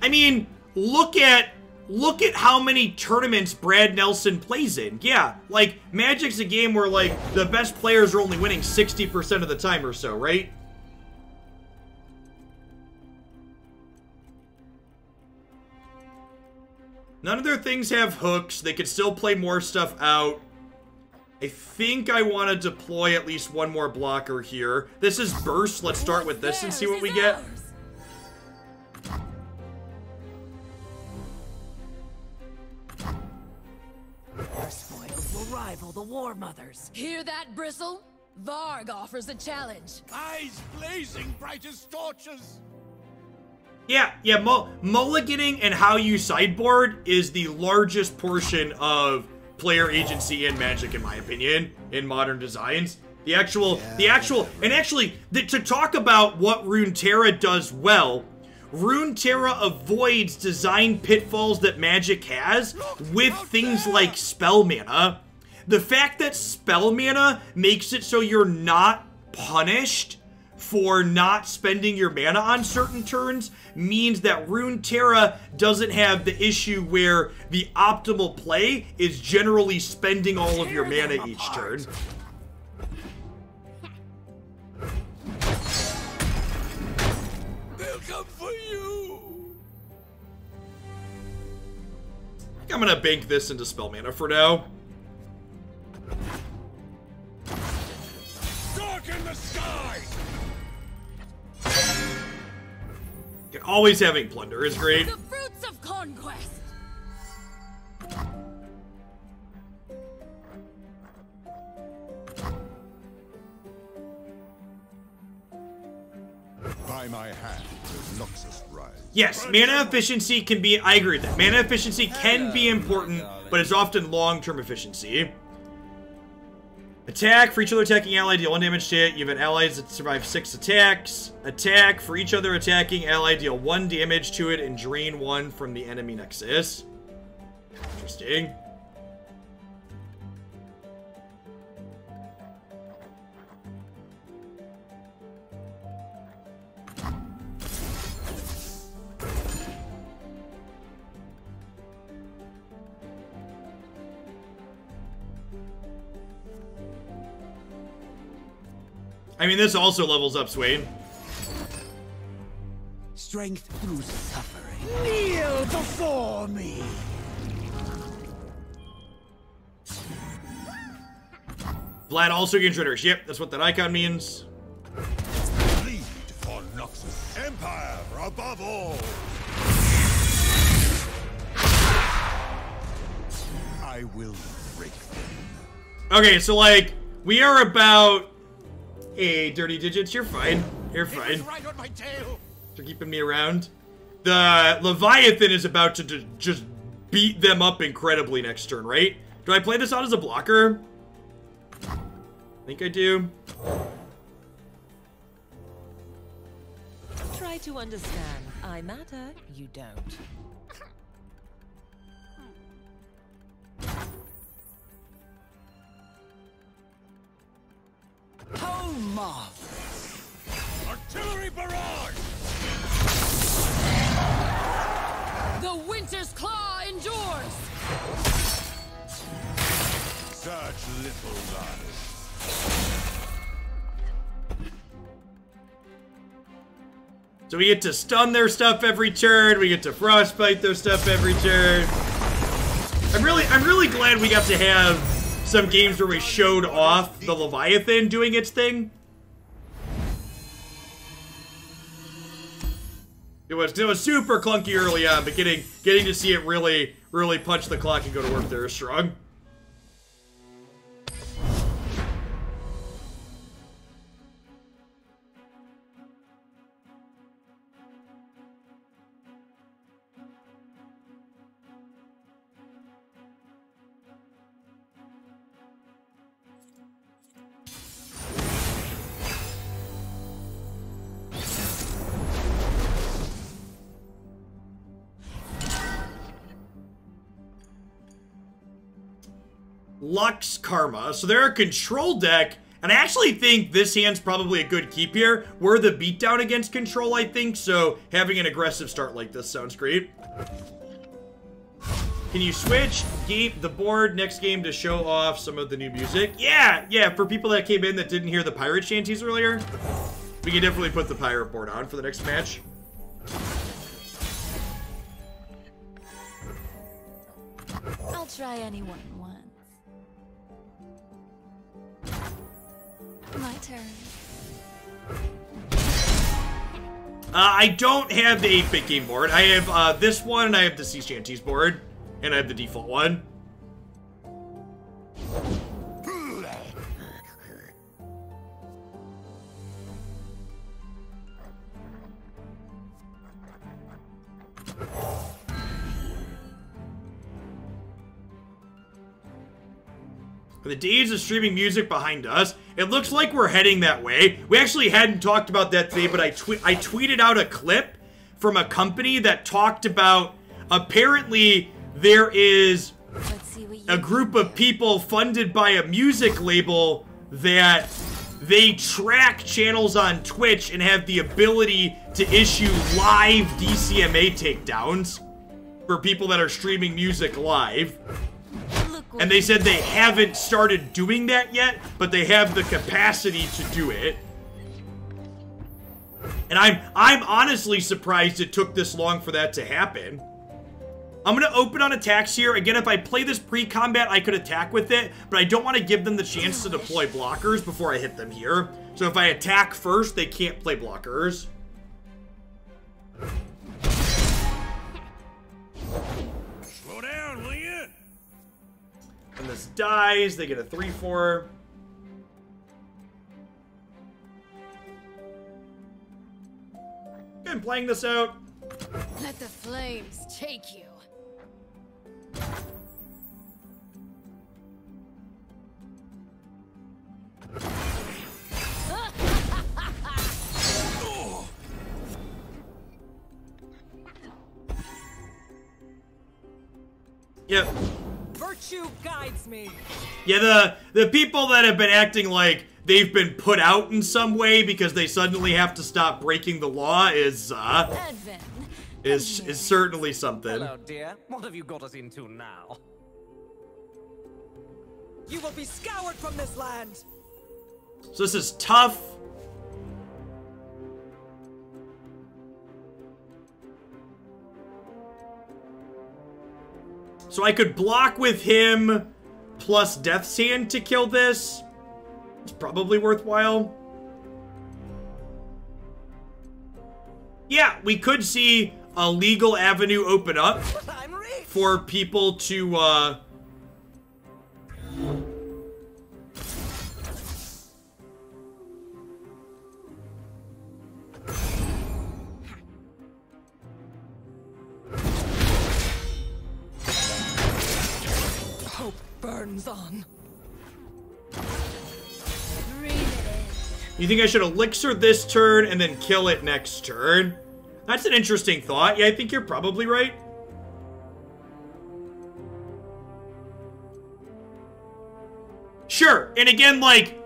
I mean, look at look at how many tournaments Brad Nelson plays in. Yeah, like Magic's a game where like the best players are only winning 60% of the time or so, right? None of their things have hooks. They could still play more stuff out. I think I want to deploy at least one more blocker here. This is Burst. Let's start with this and see what we get. Our spoils will rival the War Mothers. Hear that, Bristle? Varg offers a challenge. Eyes blazing bright as torches! Yeah, yeah, Mo mulliganing and how you sideboard is the largest portion of player agency in Magic, in my opinion, in modern designs. The actual, the actual, and actually, the, to talk about what Runeterra does well, Runeterra avoids design pitfalls that Magic has with things like spell mana. The fact that spell mana makes it so you're not punished for not spending your mana on certain turns means that Runeterra doesn't have the issue where the optimal play is generally spending all of your mana each turn. I'm gonna bank this into spell mana for now. Darken the sky! Always having plunder is great. The fruits of conquest. By my hand will Noxus rise. Yes, mana efficiency can be, I agree with that. Mana efficiency can be important, but it's often long-term efficiency. Attack, for each other attacking ally, deal 1 damage to it. You have an ally that survives 6 attacks. Attack, for each other attacking ally, deal 1 damage to it and drain 1 from the enemy Nexus. Interesting. I mean, this also levels up Swain. Strength through suffering. Kneel before me! Vlad also gains triggers. Yep, that's what that icon means. Bleed for Noxus. Empire above all. I will break them. Okay, so like, we are about... Hey, Dirty Digits, you're fine. You're fine. right on my tail! for keeping me around. The Leviathan is about to just beat them up incredibly next turn, right? Do I play this out as a blocker? I think I do. Try to understand. I matter, you don't. Home mob! Artillery barrage! The winter's claw endures. Such little lies. So we get to stun their stuff every turn. We get to frostbite their stuff every turn. I'm really, I'm really glad we got to have some games where we showed off the Leviathan doing its thing. It was it was super clunky early on, but getting getting to see it really really punch the clock and go to work there is strong. Lux Karma. So they're a control deck, and I actually think this hand's probably a good keep here. We're the beatdown against control, I think, so having an aggressive start like this sounds great. Can you switch game the board next game to show off some of the new music? Yeah, yeah, for people that came in that didn't hear the pirate shanties earlier, we can definitely put the pirate board on for the next match. I'll try anyone once. My turn. Uh, I don't have the 8-bit game board. I have uh, this one, and I have the Sea Shanties board, and I have the default one. The days of streaming music behind us. It looks like we're heading that way. We actually hadn't talked about that today, but I, twe I tweeted out a clip from a company that talked about apparently there is Let's see what you a group of people funded by a music label that they track channels on Twitch and have the ability to issue live DCMA takedowns for people that are streaming music live. And they said they haven't started doing that yet, but they have the capacity to do it. And I'm I'm honestly surprised it took this long for that to happen. I'm gonna open on attacks here. Again, if I play this pre-combat, I could attack with it, but I don't want to give them the chance to deploy blockers before I hit them here. So if I attack first, they can't play blockers. When this dies, they get a 3-4. I'm playing this out. Let the flames take you. Yep. Virtue guides me. Yeah, the the people that have been acting like they've been put out in some way because they suddenly have to stop breaking the law is uh Advent. is is certainly something. Hello, dear. What have you got us into now? You will be scoured from this land. So this is tough. So I could block with him plus Death's Hand to kill this. It's probably worthwhile. Yeah, we could see a legal avenue open up for people to, uh... on. Breathe it in. You think I should elixir this turn and then kill it next turn? That's an interesting thought. Yeah, I think you're probably right. Sure. And again, like,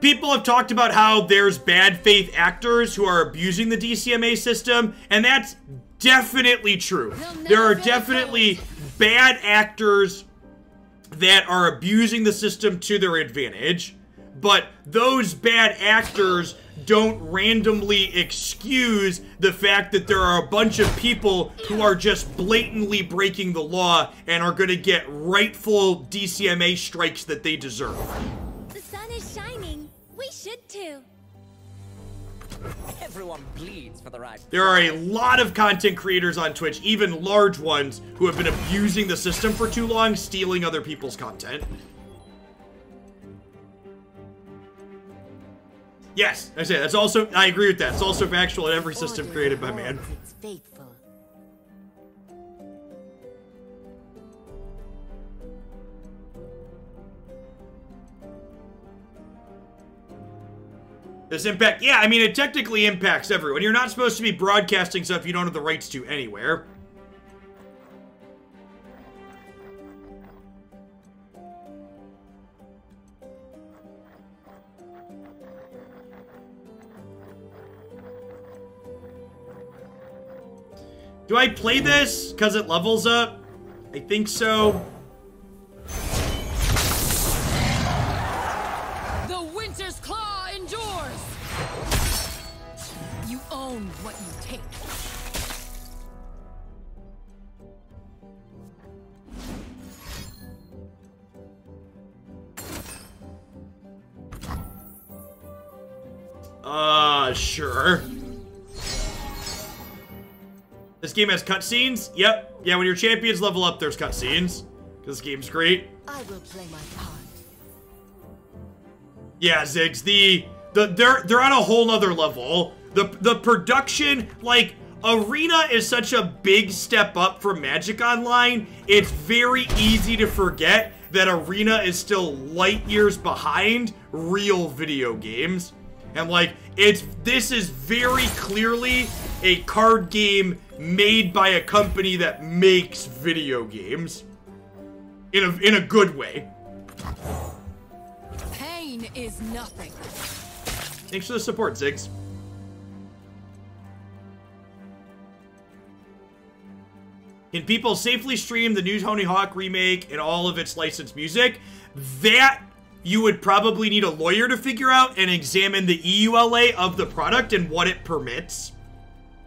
people have talked about how there's bad faith actors who are abusing the DCMA system, and that's definitely true. There are definitely bad actors that are abusing the system to their advantage. but those bad actors don't randomly excuse the fact that there are a bunch of people who are just blatantly breaking the law and are going to get rightful DCMA strikes that they deserve. The sun is shining. We should too. Everyone bleeds for the right. There are a lot of content creators on Twitch, even large ones, who have been abusing the system for too long, stealing other people's content. Yes, I say that's also. I agree with that. It's also factual in every system created by man. This impact, yeah, I mean, it technically impacts everyone. You're not supposed to be broadcasting stuff you don't have the rights to anywhere. Do I play this because it levels up? I think so. Uh, sure. This game has cutscenes? Yep. Yeah, when your champions level up, there's cutscenes. Because this game's great. I will play my part. Yeah, Ziggs, the the they're they're on a whole nother level. The the production, like Arena is such a big step up from Magic Online, it's very easy to forget that Arena is still light years behind real video games. And like it's this is very clearly a card game made by a company that makes video games. In a in a good way. Pain is nothing. Thanks for the support, Ziggs. Can people safely stream the new Tony Hawk remake and all of its licensed music? That you would probably need a lawyer to figure out and examine the EULA of the product and what it permits.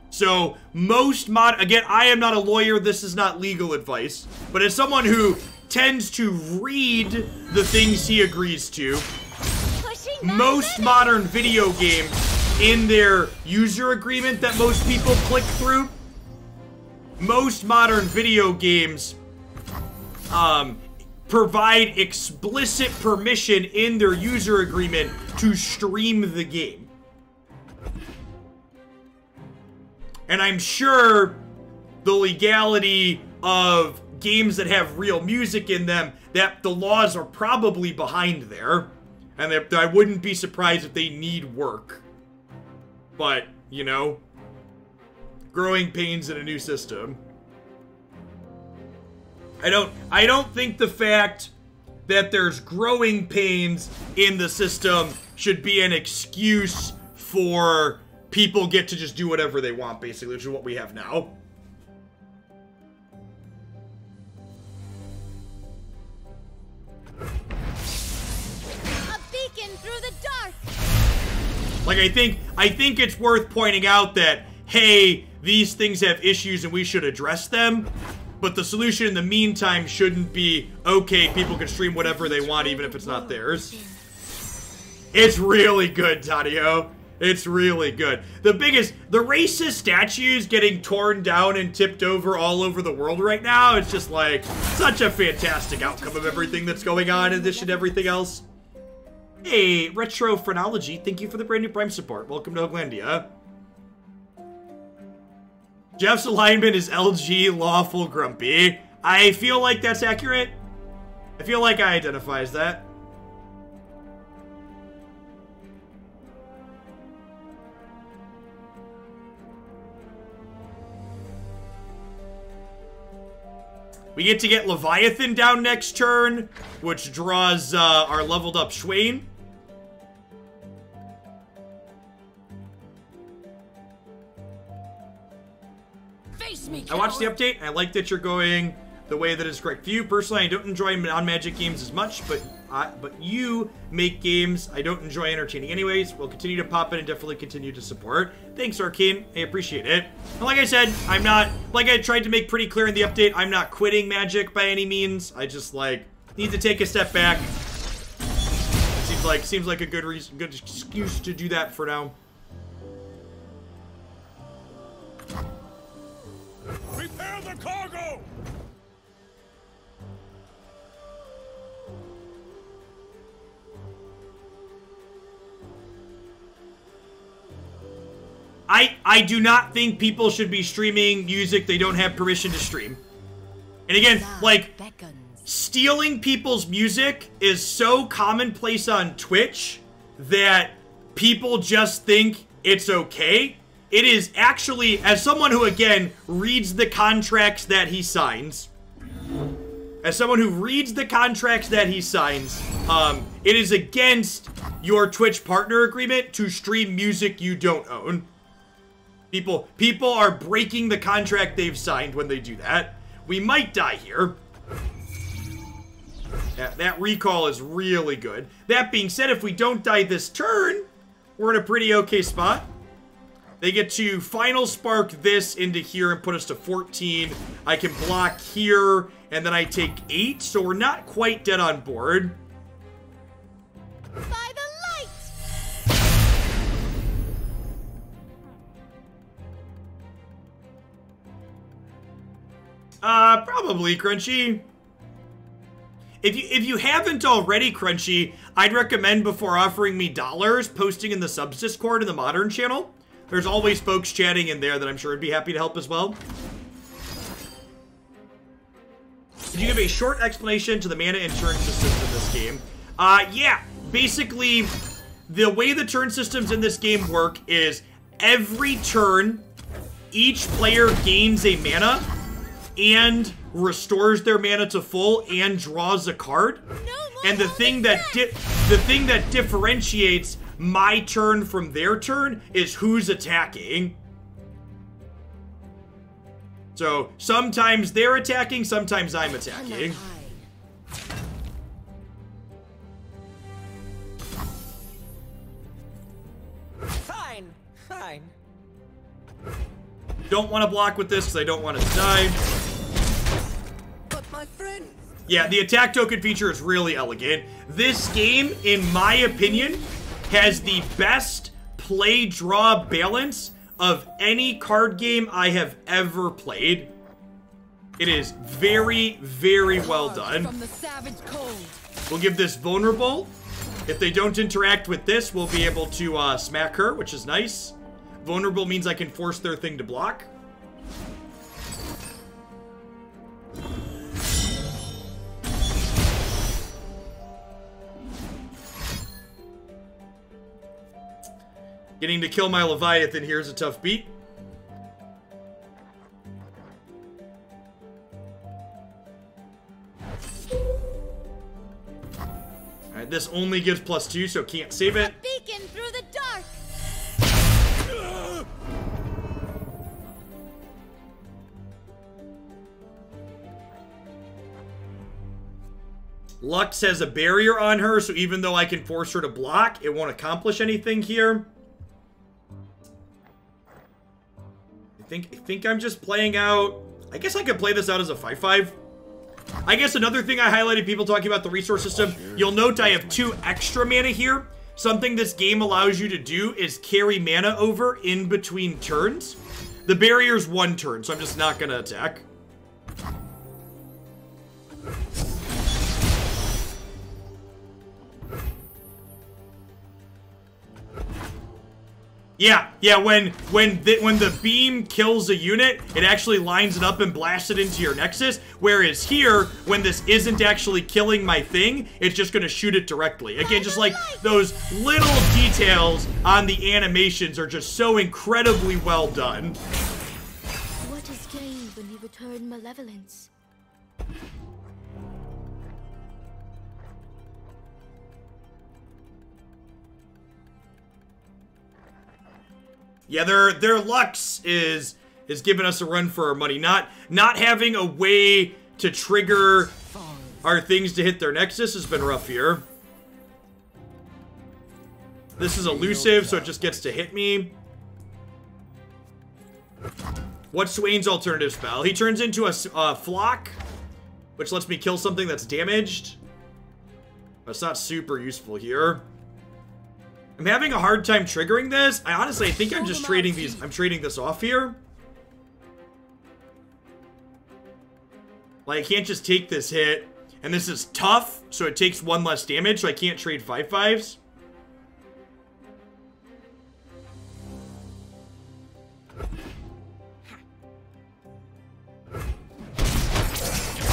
So, most mod again, I am not a lawyer, this is not legal advice, but as someone who tends to read the things he agrees to, most modern video games in their user agreement that most people click through most modern video games um, provide explicit permission in their user agreement to stream the game and i'm sure the legality of games that have real music in them that the laws are probably behind there and I wouldn't be surprised if they need work. But, you know, growing pains in a new system. I don't I don't think the fact that there's growing pains in the system should be an excuse for people get to just do whatever they want basically, which is what we have now. A beacon through the dark. Like I think I think it's worth pointing out that hey, these things have issues and we should address them. But the solution in the meantime shouldn't be okay, people can stream whatever they want even if it's not theirs. It's really good, Tadio. It's really good. The biggest, the racist statues getting torn down and tipped over all over the world right now. It's just like such a fantastic outcome of everything that's going on in addition to everything else. Hey, Retro Phrenology, thank you for the brand new Prime support. Welcome to Hooglandia. Jeff's alignment is LG Lawful Grumpy. I feel like that's accurate. I feel like I identify as that. We get to get Leviathan down next turn, which draws uh, our leveled up Swain. Face me, I watched the update. I like that you're going the way that is correct for you. Personally, I don't enjoy non-magic games as much, but I, but you make games I don't enjoy entertaining anyways. We'll continue to pop in and definitely continue to support. Thanks, Arcane. I appreciate it. And like I said, I'm not, like I tried to make pretty clear in the update, I'm not quitting Magic by any means. I just, like, need to take a step back. Seems like, seems like a good reason, good excuse to do that for now. I I do not think people should be streaming music they don't have permission to stream. And again, like stealing people's music is so commonplace on Twitch that people just think it's okay. It is actually, as someone who again reads the contracts that he signs, as someone who reads the contracts that he signs, um, it is against your Twitch partner agreement to stream music you don't own. People, people are breaking the contract they've signed when they do that. We might die here. Yeah, that recall is really good. That being said, if we don't die this turn, we're in a pretty okay spot. They get to final spark this into here and put us to 14. I can block here, and then I take 8, so we're not quite dead on board. By Uh, probably, Crunchy. If you if you haven't already, Crunchy, I'd recommend before offering me dollars, posting in the subs Discord in the Modern channel. There's always folks chatting in there that I'm sure would be happy to help as well. Could you give a short explanation to the mana and turn in this game? Uh, yeah. Basically, the way the turn systems in this game work is every turn, each player gains a mana and restores their mana to full and draws a card. and the thing that di- the thing that differentiates my turn from their turn is who's attacking. So sometimes they're attacking, sometimes I'm attacking. Don't want to block with this because I don't want to die. But my friend. Yeah, the attack token feature is really elegant. This game, in my opinion, has the best play draw balance of any card game I have ever played. It is very, very well done. From the savage cold. We'll give this vulnerable. If they don't interact with this, we'll be able to uh, smack her, which is nice. Vulnerable means I can force their thing to block. Getting to kill my Leviathan here is a tough beat. Alright, this only gives plus two, so can't save it. Lux has a barrier on her, so even though I can force her to block, it won't accomplish anything here. I think I think I'm just playing out... I guess I could play this out as a 5-5. I guess another thing I highlighted, people talking about the resource system, you'll note I have two extra mana here. Something this game allows you to do is carry mana over in between turns. The barrier's one turn, so I'm just not gonna attack. Yeah, yeah, when when the, when the beam kills a unit, it actually lines it up and blasts it into your nexus. Whereas here, when this isn't actually killing my thing, it's just gonna shoot it directly. Again, just like those little details on the animations are just so incredibly well done. What is gained when you return malevolence? Yeah, their their Lux is is giving us a run for our money. Not not having a way to trigger our things to hit their Nexus has been rough here. This is elusive, so it just gets to hit me. What's Swain's alternative spell? He turns into a flock, which lets me kill something that's damaged. That's not super useful here. I'm having a hard time triggering this. I honestly, I think I'm just trading these. I'm trading this off here. Like, I can't just take this hit. And this is tough, so it takes one less damage, so I can't trade five fives.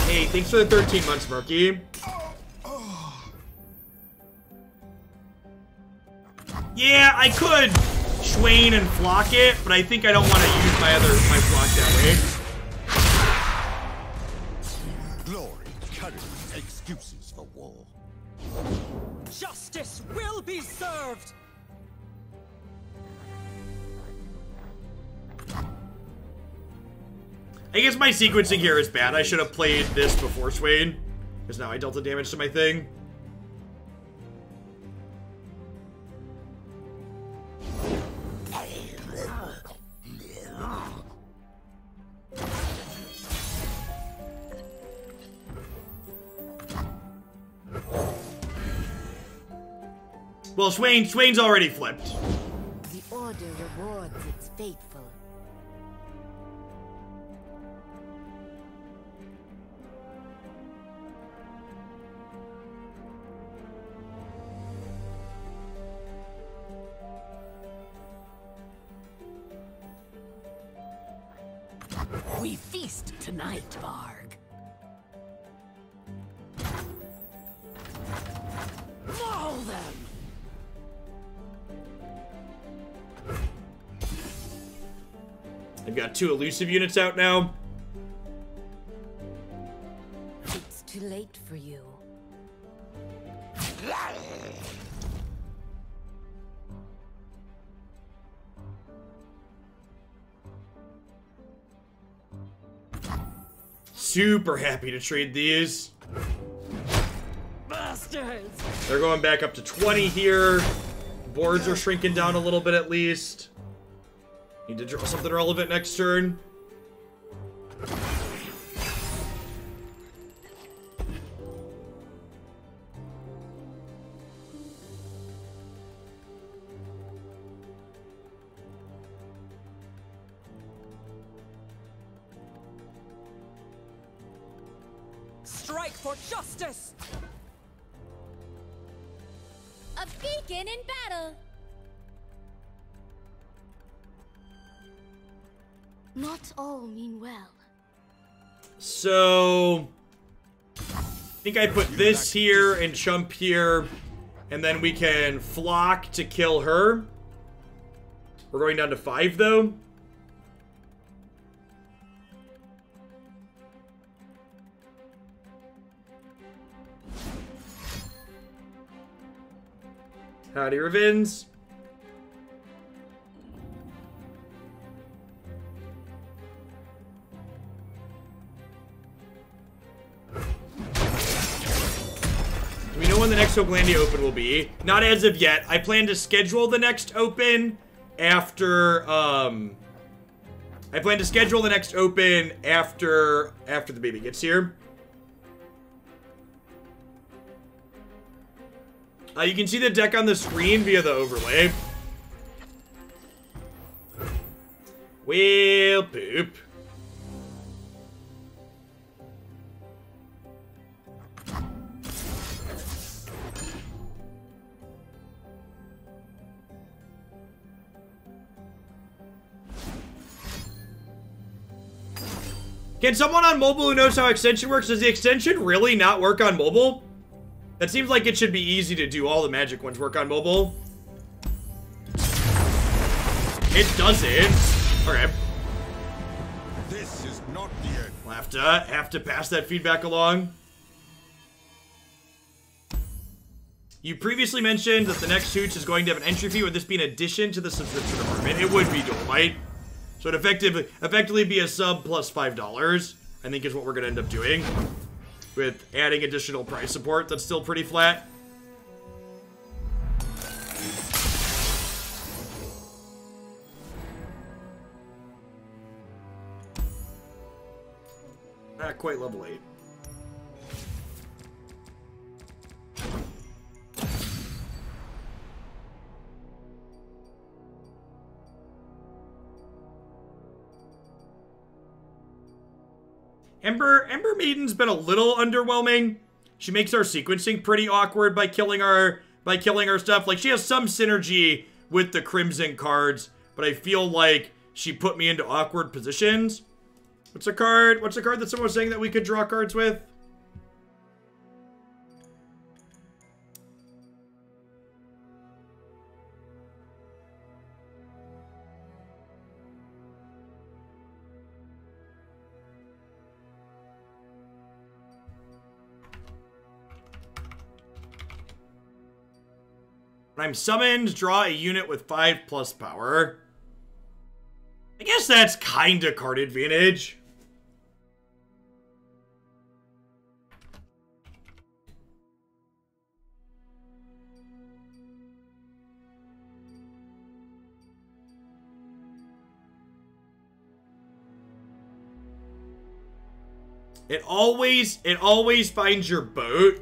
Hey, thanks for the 13 months, Murky. Yeah, I could Swain and flock it, but I think I don't want to use my other my flock that way. Glory, courage, excuses for war. Justice will be served! I guess my sequencing here is bad. I should have played this before Swain. Because now I dealt the damage to my thing. Well, Swain, Swain's already flipped. The Order rewards its faithful. We feast tonight, Varg. I've got two elusive units out now. It's too late for you. Super happy to trade these. Bastards! They're going back up to 20 here. Boards are shrinking down a little bit at least. Need to draw something relevant next turn. All mean well. So, I think I put this here and chump here, and then we can flock to kill her. We're going down to five though. Howdy, Ravens. The next Hooglandia Open will be? Not as of yet. I plan to schedule the next Open after, um... I plan to schedule the next Open after, after the baby gets here. Uh, you can see the deck on the screen via the overlay. Well, poop. Can someone on mobile who knows how extension works, does the extension really not work on mobile? That seems like it should be easy to do. All the magic ones work on mobile. It doesn't. Okay. This is not the end. We'll have to, have to pass that feedback along. You previously mentioned that the next Hooch is going to have an entry fee. Would this be an addition to the subscription department? It would be Dolomite. So it effectively, effectively be a sub $5, I think is what we're going to end up doing. With adding additional price support that's still pretty flat. Not quite level 8. Ember Ember Maiden's been a little underwhelming. She makes our sequencing pretty awkward by killing our by killing our stuff. Like she has some synergy with the Crimson cards, but I feel like she put me into awkward positions. What's a card? What's a card that someone was saying that we could draw cards with? When I'm summoned, draw a unit with 5 plus power. I guess that's kinda card advantage. It always, it always finds your boat.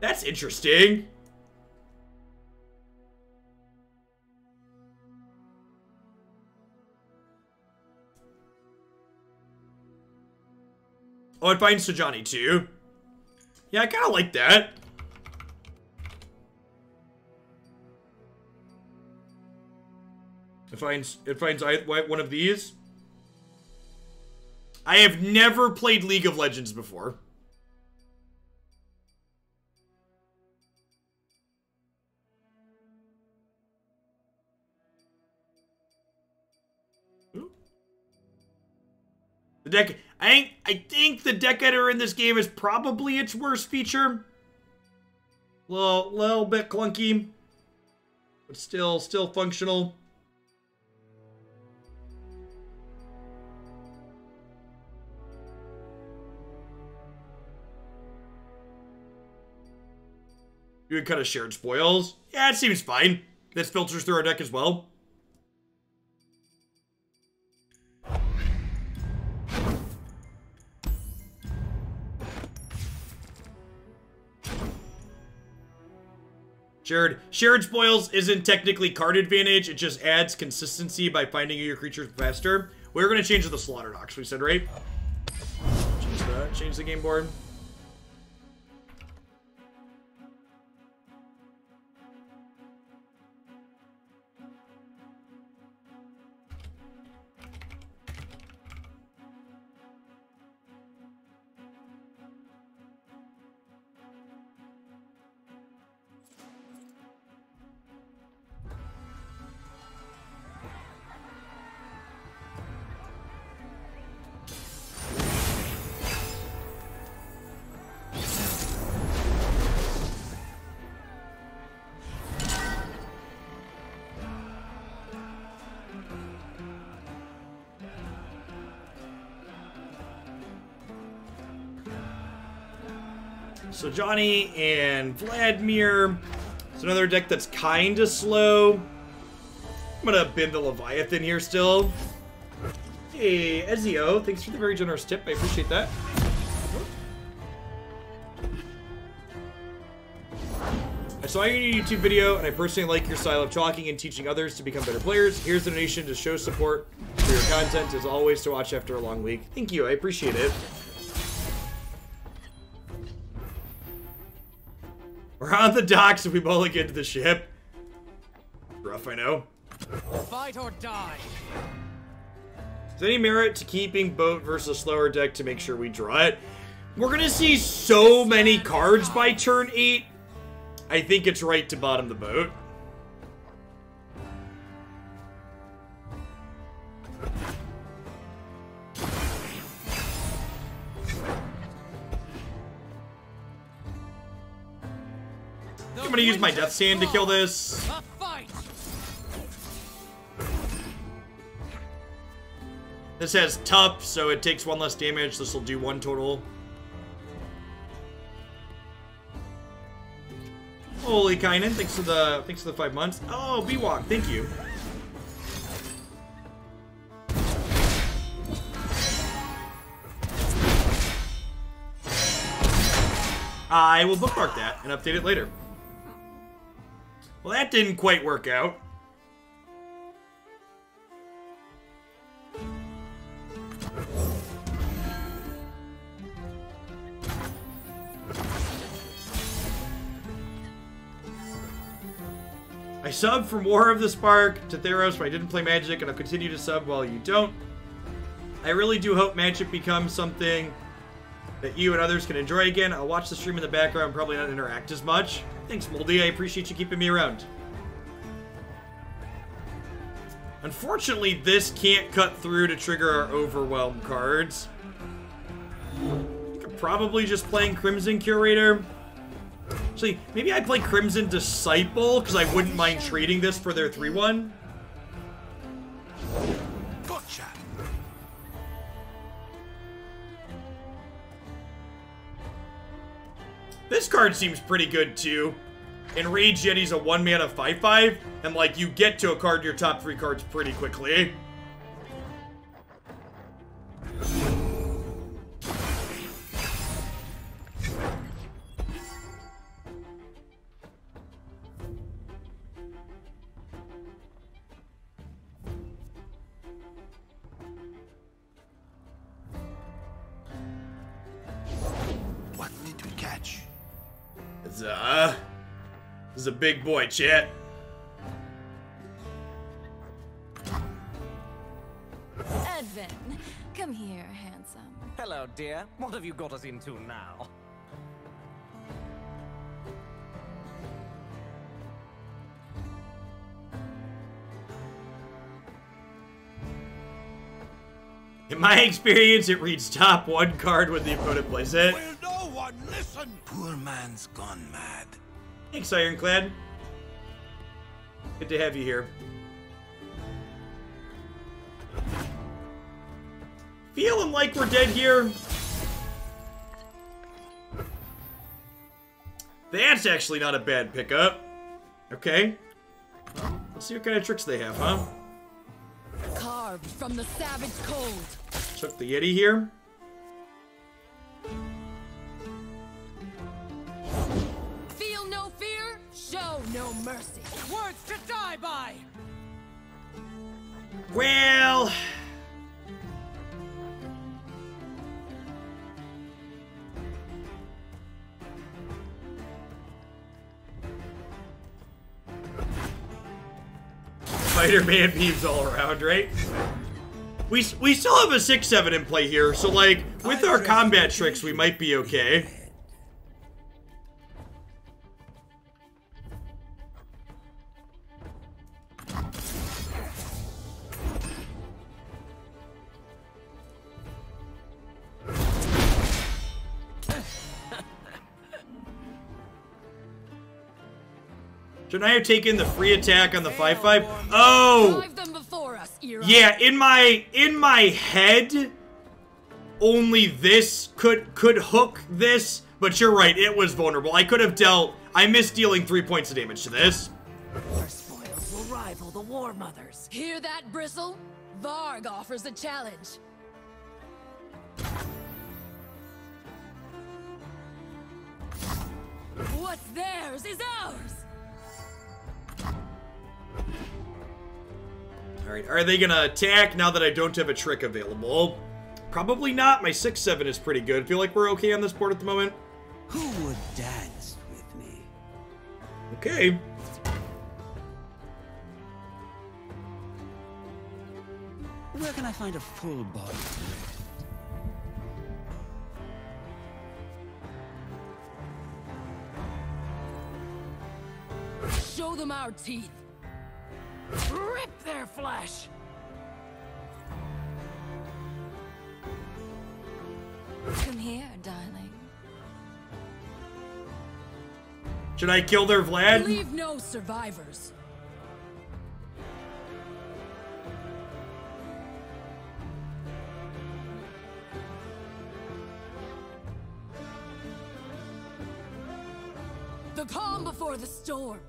That's interesting. Oh, it finds Sejuani too. Yeah, I kind of like that. It finds it finds one of these. I have never played League of Legends before. Deck, I I think the deck editor in this game is probably its worst feature. Little little bit clunky, but still still functional. You can cut a shared spoils. Yeah, it seems fine. This filters through our deck as well. Shared, shared spoils isn't technically card advantage, it just adds consistency by finding your creatures faster. We're gonna change the Slaughter Docks, we said, right? Change the, change the game board. Johnny and Vladimir. It's another deck that's kind of slow. I'm gonna bend the Leviathan here still. Hey, Ezio, thanks for the very generous tip. I appreciate that. I saw your YouTube video, and I personally like your style of talking and teaching others to become better players. Here's a donation to show support for your content, as always, to watch after a long week. Thank you, I appreciate it. We're on the docks if we both get to the ship. Rough, I know. Fight or die. Is there any merit to keeping boat versus slower deck to make sure we draw it? We're gonna see so many cards by turn 8. I think it's right to bottom the boat. Gonna use my Death's Hand to kill this. This has tough, so it takes one less damage. This will do one total. Holy Kynan, thanks for the thanks for the five months. Oh, Bewalk, thank you. I will bookmark that and update it later. Well, that didn't quite work out. I subbed from War of the Spark to Theros, but I didn't play Magic, and I'll continue to sub while you don't. I really do hope Magic becomes something that you and others can enjoy again. I'll watch the stream in the background, probably not interact as much. Thanks, Moldy. I appreciate you keeping me around. Unfortunately, this can't cut through to trigger our Overwhelm cards. Probably just playing Crimson Curator. Actually, maybe I play Crimson Disciple, because I wouldn't mind trading this for their 3-1. This card seems pretty good, too. Enraged Yeti's a 1 mana 5-5, and, like, you get to a card your top 3 cards pretty quickly. Is a big boy, chat. Edvin, come here, handsome. Hello, dear. What have you got us into now? In my experience, it reads top one card when the opponent plays it. Will no one listen? Poor man's gone mad. Thanks, Ironclad. Good to have you here. Feeling like we're dead here. That's actually not a bad pickup. Okay. Let's see what kind of tricks they have, huh? Carved from the savage cold. Took the Yeti here. Mercy. Words to die by. Well... Spider-Man beams all around, right? We, we still have a 6-7 in play here, so like, with our combat tricks, we might be okay. Shouldn't I have taken the free attack on the 5-5? Oh! Drive them before us, Era. Yeah, in my in my head, only this could could hook this. But you're right, it was vulnerable. I could have dealt. I missed dealing three points of damage to this. Our spoils will rival the War Mothers. Hear that, Bristle? Varg offers a challenge. What's theirs is ours. All right, are they gonna attack now that I don't have a trick available? Probably not. My 6-7 is pretty good. Feel like we're okay on this board at the moment. Who would dance with me? Okay. Where can I find a full body? Show them our teeth. Rip their flesh. Come here, darling. Should I kill their Vlad? Leave no survivors. The calm before the storm.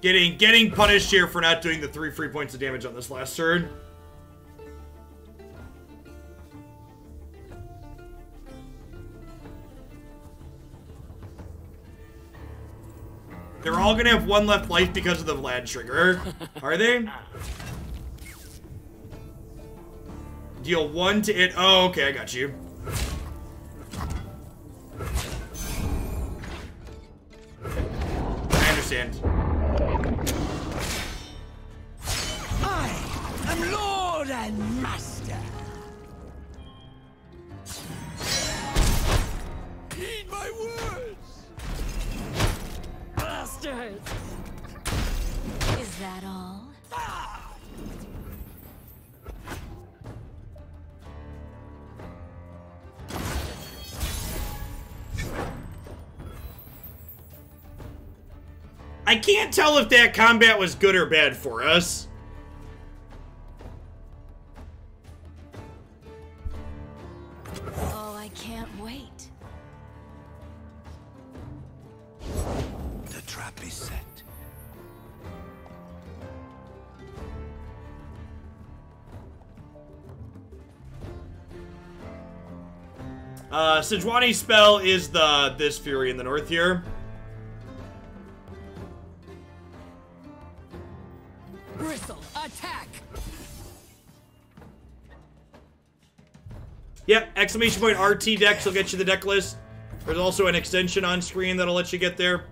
Getting getting punished here for not doing the three free points of damage on this last turn. They're all gonna have one left life because of the Vlad trigger. Are they? Deal one to it. Oh, okay, I got you. Can't tell if that combat was good or bad for us. Oh, I can't wait. The trap is set. Uh, Sejuani's spell is the this Fury in the north here. Exclamation point RT decks will get you the deck list. There's also an extension on screen that'll let you get there.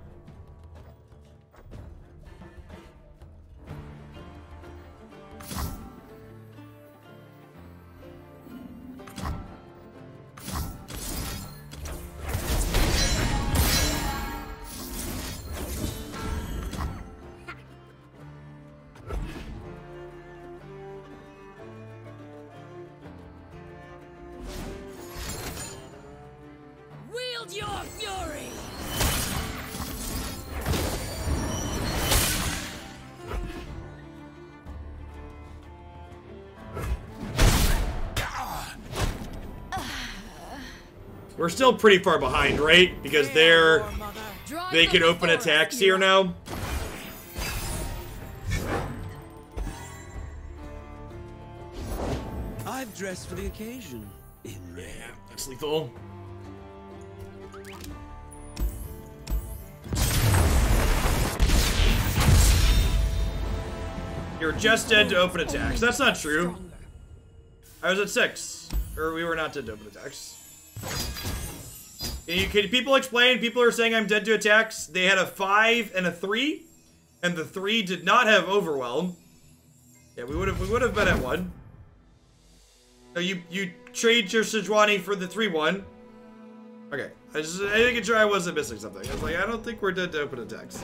Still pretty far behind, right? Because they're they can open attacks here now. I've dressed for the occasion. In red. That's lethal. You're just dead to open attacks. That's not true. I was at six. Or we were not dead to open attacks. Can, people explain? People are saying I'm dead to attacks. They had a five and a three, and the three did not have overwhelm. Yeah, we would have we would have been at one. So you you trade your Sejuani for the three one. Okay, I just I think sure I wasn't missing something. I was like, I don't think we're dead to open attacks.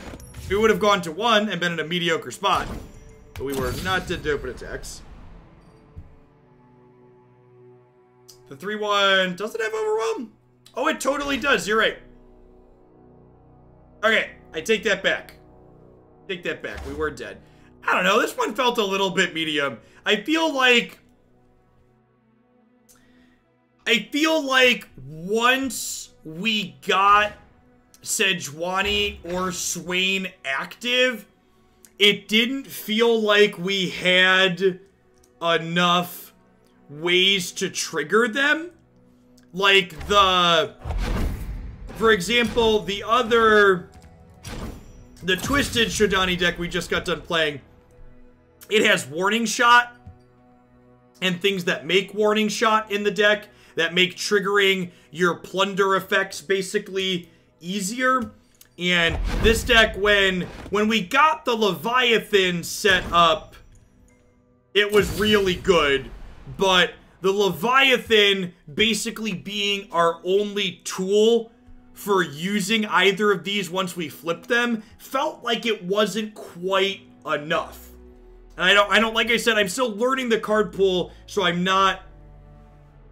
We would have gone to one and been in a mediocre spot, but we were not dead to open attacks. The three one doesn't have overwhelm? Oh, it totally does. You're right. Okay, I take that back. Take that back. We were dead. I don't know. This one felt a little bit medium. I feel like I feel like once we got Sejuani or Swain active, it didn't feel like we had enough ways to trigger them. Like the, for example, the other, the Twisted Sejuani deck we just got done playing, it has Warning Shot and things that make Warning Shot in the deck that make triggering your plunder effects basically easier. And this deck, when when we got the Leviathan set up, it was really good. But the Leviathan basically being our only tool for using either of these once we flipped them felt like it wasn't quite enough. And I don't I don't like I said I'm still learning the card pool, so I'm not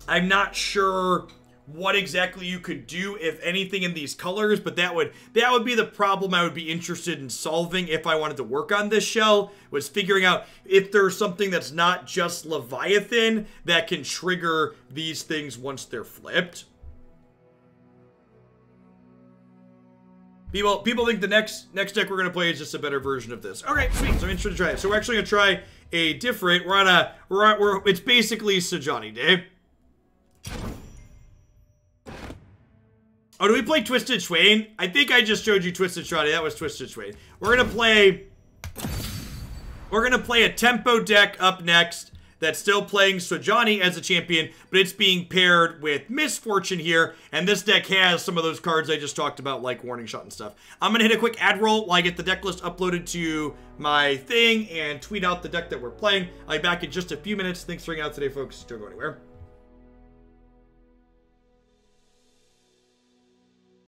I'm not sure what exactly you could do if anything in these colors, but that would that would be the problem I would be interested in solving if I wanted to work on this shell was figuring out if there's something that's not just Leviathan that can trigger these things once they're flipped. People, people think the next next deck we're gonna play is just a better version of this. Okay, sweet. So I'm interested to try it. So we're actually gonna try a different. We're on a. We're on. We're. It's basically Sejuani Day. Oh, do we play Twisted Swain? I think I just showed you Twisted Shroud. That was Twisted Swain. We're gonna play. We're gonna play a tempo deck up next that's still playing Sejuani as a champion, but it's being paired with Miss Fortune here, and this deck has some of those cards I just talked about, like Warning Shot and stuff. I'm gonna hit a quick ad roll while I get the deck list uploaded to my thing and tweet out the deck that we're playing. I'll be back in just a few minutes. Thanks for hanging out today, folks. Don't go anywhere.